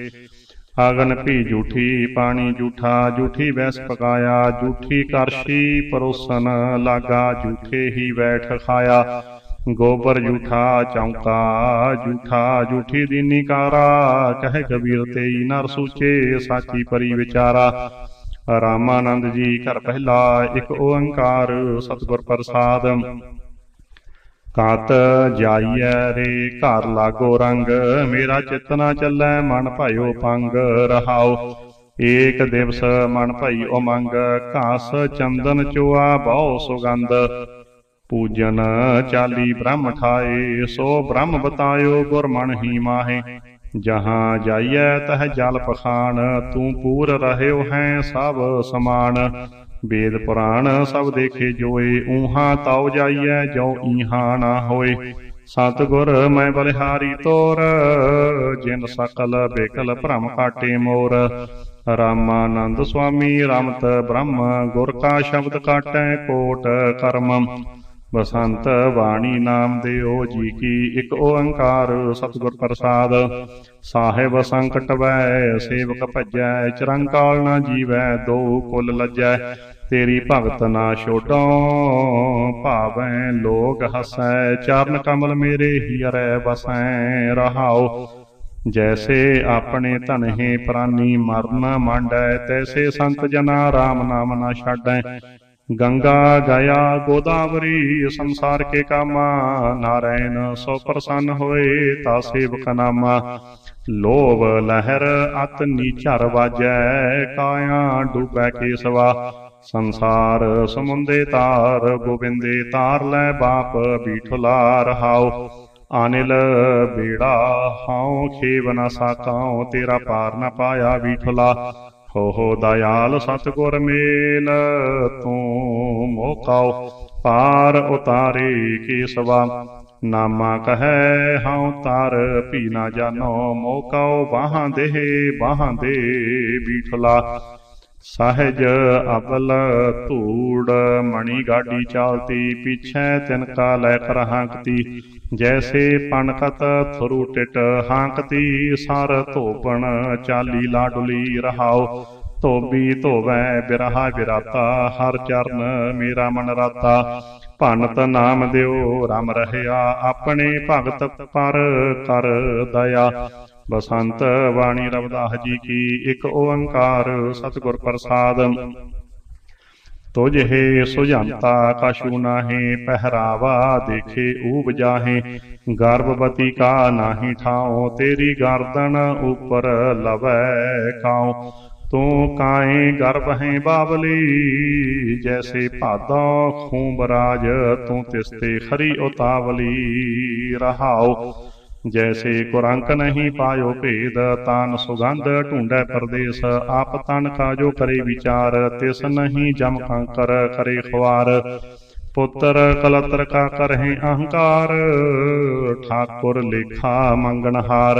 ਆਗਨ ਭੀ ਝੂਠੀ, ਪਾਣੀ ਝੂਠਾ, ਝੂਠੀ ਵੈਸ ਪਕਾਇਆ, ਝੂਠੀ ਕਰਸ਼ੀ ਪਰੋਸਨ, ਲਾਗਾ ਝੂਠੇ ਹੀ ਬੈਠ ਖਾਇਆ। ਗੋਬਰ ਝੂਠਾ, ਚੌਂਕਾ ਝੂਠਾ, ਝੂਠੀ ਦੀਨੀ ਕਾਰਾ ਕਹੇ ਕਬੀਰ ਤੇਈ ਨਰ ਸੂਚੇ, ਸਾਚੀ ਪਰੀ ਵਿਚਾਰਾ। ਰਾਮਾਨੰਦ ਜੀ ਘਰ ਪਹਿਲਾ ਇੱਕ ਓੰਕਾਰ ਸਤਿਗੁਰ ਪ੍ਰਸਾਦ। ਕਾਤ ਜਾਈਐ ਰੇ ਘਰ ਲਾਗੋ ਰੰਗ, ਮੇਰਾ ਚਿਤ ਨਾ ਚੱਲੈ ਮਨ ਭਇਓ ਪੰਗ ਰਹਾਓ। ਏਕ ਦਿਵਸ ਮਨ ਭਾਈ ਉਮੰਗ, ਘਾਸ ਚੰਦਨ ਚੋਆ ਬਹੁ ਸੁਗੰਧ। ਪੂਜਨ ਚਾਲੀ ਬ੍ਰਹਮ ਠਾਏ, ਸੋ ਬ੍ਰਹਮ ਬਤਾਇਓ ਗੁਰ ਮਨ ਹੀ ਮਾਹੇ। ਜਹਾਂ ਜਾਈਐ ਤਹ ਜਲ ਪਖਾਨ ਤੂੰ ਪੂਰ ਰਹਿਓ ਹੈ ਸਭ ਸਮਾਨ ਵੇਦ ਪੁਰਾਣ ਸਭ ਦੇਖੇ ਜੋਏ, ਊਹਾਂ ਤਾਉ ਜਾਈਐ ਜੋ ਈਹਾਂ ਨਾ ਹੋਏ। ਸਤਿਗੁਰ ਮੈਂ ਬਲਿਹਾਰੀ ਤੋਰ, ਜਿਨ ਸਕਲ ਬੇਕਲ ਭ੍ਰਮ ਕਾਟੇ ਮੋਰ। ਰਾਮਾਨੰਦ ਸੁਆਮੀ ਰਮਤ ਬ੍ਰਹਮ, ਗੁਰ ਕਾ ਸ਼ਬਦ ਕਾਟੈ ਕੋਟ ਕਰਮ। ਬਸੰਤ ਬਾਣੀ ਨਾਮ ਦਿਓ, ਜੀ ਕੀ ਇੱਕ ਓੰਕਾਰ ਸਤਿਗੁਰ ਪ੍ਰਸਾਦ। ਸਾਹਿਬ ਸੰਕਟ ਵੈ, ਸੇਵਕ ਭਜੈ, ਚਰੰਕਾਲ ਨਾ ਜੀਵੈ, ਦੋ ਕੁਲ ਲੱਜੈ। ਤੇਰੀ ਭਗਤ ਨਾ ਛੋਟੋ, ਭਾਵੈ ਲੋਕ ਹਸੈ। ਚਰਨ ਕਮਲ ਮੇਰੇ ਹੀਰੇ ਬਸੈ ਰਹਾਉ। ਜੈਸੇ ਆਪਣੇ ਧਨਹਿ ਪ੍ਰਾਨੀ, ਮਰਨ ਮੰਡੈ, ਤੈਸੇ ਸੰਤ ਜਨਾ RAM ਨਾਮ ਨਾ ਛਾਡੈ। ਗੰਗਾ ਗਇਆ ਗੋਦਾਵਰੀ, ਸੰਸਾਰ ਕੇ ਕਾਮਾ, ਨਾਰਾਇਣ ਸੋ ਪ੍ਰਸੰਨ ਹੋਏ ਤਾ ਸੇਵਕ ਨਾਮਾ। ਲੋਭ ਲਹਿਰ ਅਤ ਨੀਚਰ ਵਾਜੈ, ਕਾਇਆ ਡੂਬੈ ਕੇਸਵਾ। ਸੰਸਾਰ ਸਮੁੰਦੇ ਤਾਰ, ਗੋਬਿੰਦੇ ਤਾਰ ਲੈ ਬਾਪ ਬੀਠੁਲਾ ਰਹਾਓ ਆਨਿਲ ਬੇੜਾ ਹਾਉ, ਖੇਵ ਨਾ ਸਾਕਾਉ, ਤੇਰਾ ਪਾਰ ਨਾ ਪਾਇਆ ਬੀਠਲਾ। ਹੋ ਹੋ ਦਇਆਲ ਸਤਗੁਰ ਮੇਲ, ਤੂੰ ਮੋਕਾਉ ਪਾਰ ਉਤਾਰੇ ਕੇਸਵਾ ਨਾਮਾ ਕਹੈ, ਹਉ ਤਾਰ ਭੀ ਨਾ ਜਾਨੋ ਮੋਕਾਉ ਬਾਹਾਂ ਦੇ ਬਾਹਾਂ ਦੇ ਬੀਠਲਾ। ਸਹਿਜ ਅਬਲ ਧੂੜ, ਮਣੀ ਗਾਡੀ ਚਾਲਤੀ, ਪਿਛੈ ਤਿਨ ਕਾ ਲੈ ਕਰ ਹਾਂਕਤੀ ਜੈਸੇ ਪਣਕਤ ਥਰੂ ਟਿਟ ਹਾਂਕਤੀ ਸਰ ਧੋਪਣ ਚਾਲੀ ਲਾਡੁਲੀ ਰਹਾਓ ਧੋਬੀ ਧੋਵੈ ਬਿਰਹਾ ਬਿਰਾਤਾ, ਹਰ ਚਰਨ ਮੇਰਾ ਮਨ ਰਾਤਾ। ਭਨਤ ਨਾਮ ਦਿਓ, ਰਮ ਰਹਿਆ, ਆਪਣੇ ਭਗਤ ਪਰ ਕਰ ਦਇਆ। ਬਸੰਤ ਬਾਣੀ ਰਵਦਾਸ ਜੀ ਕੀ, ਇੱਕ ਓੰਕਾਰ ਸਤਿਗੁਰ ਪ੍ਰਸਾਦ। ਤੁਝੇ ਸੁਝੰਤਾ ਕਛੂ ਨਾਹੀ, ਪਹਿਰਾਵਾ ਦੇਖੇ ਊਬ ਜਾਹੇ। ਗਰਭਵਤੀ ਕਾ ਨਾਹੀ ਠਾਉ, ਤੇਰੀ ਗਰਦਨ ਉਪਰ ਲਵੈ ਕਾਉ ਤੂੰ ਕਾਏ ਗਰਭ ਹੈ ਬਾਵਲੀ, ਜੈਸੇ ਭਾਦਾ ਖੂੰਬ ਰਾਜ, ਤੂੰ ਤਿਸਤੇ ਖਰੀ ਉਤਾਵਲੀ ਰਹਾਉ। ਜੈਸੇ ਕੁਰੰਕ ਨਹੀਂ ਪਾਇਓ ਭੇਦ ਤਾਨ ਸੁਗੰਧ ਢੂੰਡੈ ਪਰਦੇਸ। ਆਪ ਤਨ ਕਾ ਜੋ ਕਰੇ ਵਿਚਾਰ, ਤਿਸ ਨਹੀਂ ਜਮ ਕੰਕਰ ਕਰੇ ਖਵਾਰ ਪੁੱਤਰ ਕਲਤਰ ਕਾ ਕਰਹਿ ਅਹੰਕਾਰ, ਠਾਕੁਰ ਲੇਖਾ ਮੰਗਣਹਾਰ।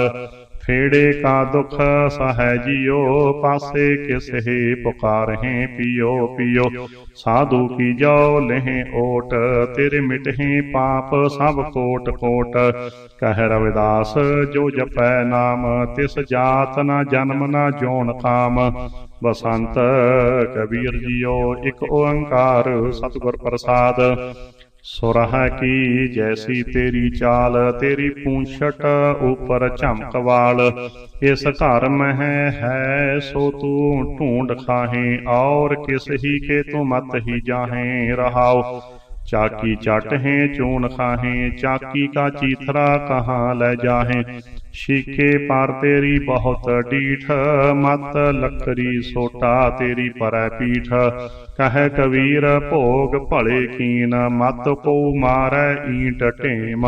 ਫੇੜੇ ਕਾ ਦੁਖ ਸਹਿ ਜਿਉ ਪਾਸੇ ਕਿਸ ਹੀ ਪੁਕਾਰਹਿ ਪਿਓ ਪਿਓ। ਸਾਧੂ ਕੀ ਜੋ ਲਹਿ ਓਟ, ਤੇਰੇ ਮਿਟਹਿ ਪਾਪ ਸਭ ਕੋਟ ਕੋਟ। ਕਹਿ ਰਵਿਦਾਸ, ਜੋ ਜਪੈ ਨਾਮ, ਤਿਸ ਜਾਤ ਨਾ ਜਨਮ ਨਾ ਜੋਨ ਕਾਮ ਬਸੰਤ ਕਬੀਰ ਜੀਓ, ਇੱਕ ਓੰਕਾਰ ਸਤਿਗੁਰ ਪ੍ਰਸਾਦ। ਸੁਰਹ ਕੀ ਜੈਸੀ ਤੇਰੀ ਚਾਲ, ਤੇਰੀ ਪੂੰਛਟ ਉਪਰ ਝਮਕਵਾਲ ਇਸ ਘਰ ਮਹਿ ਹੈ, ਸੋ ਤੂੰ ਢੂੰਡ ਖਾਹੇ, ਔਰ ਕਿਸ ਹੀ ਕੇ ਤੂੰ ਮਤ ਹੀ ਜਾਹੇ ਰਹਾਉ ਚਾਕੀ ਚਟ ਹੈ ਚੂਨ ਖਾਹੇ, ਚਾਕੀ ਕਾ ਚੀਥਰਾ ਕਹਾਂ ਲੈ ਜਾਹੇ। ਸ਼ੀਕੇ ਪਰ ਤੇਰੀ ਬਹੁਤ ਡੀਠ ਮਤ ਲੱਕਰੀ ਸੋਟਾ ਤੇਰੀ ਪਰੈ ਪੀਠ। ਕਹੈ ਕਬੀਰ, ਭੋਗ ਭਲੇ ਕੀਨ, ਮਤ ਕੋ ਮਾਰੈ ਈਂਟ ਢੇਮ।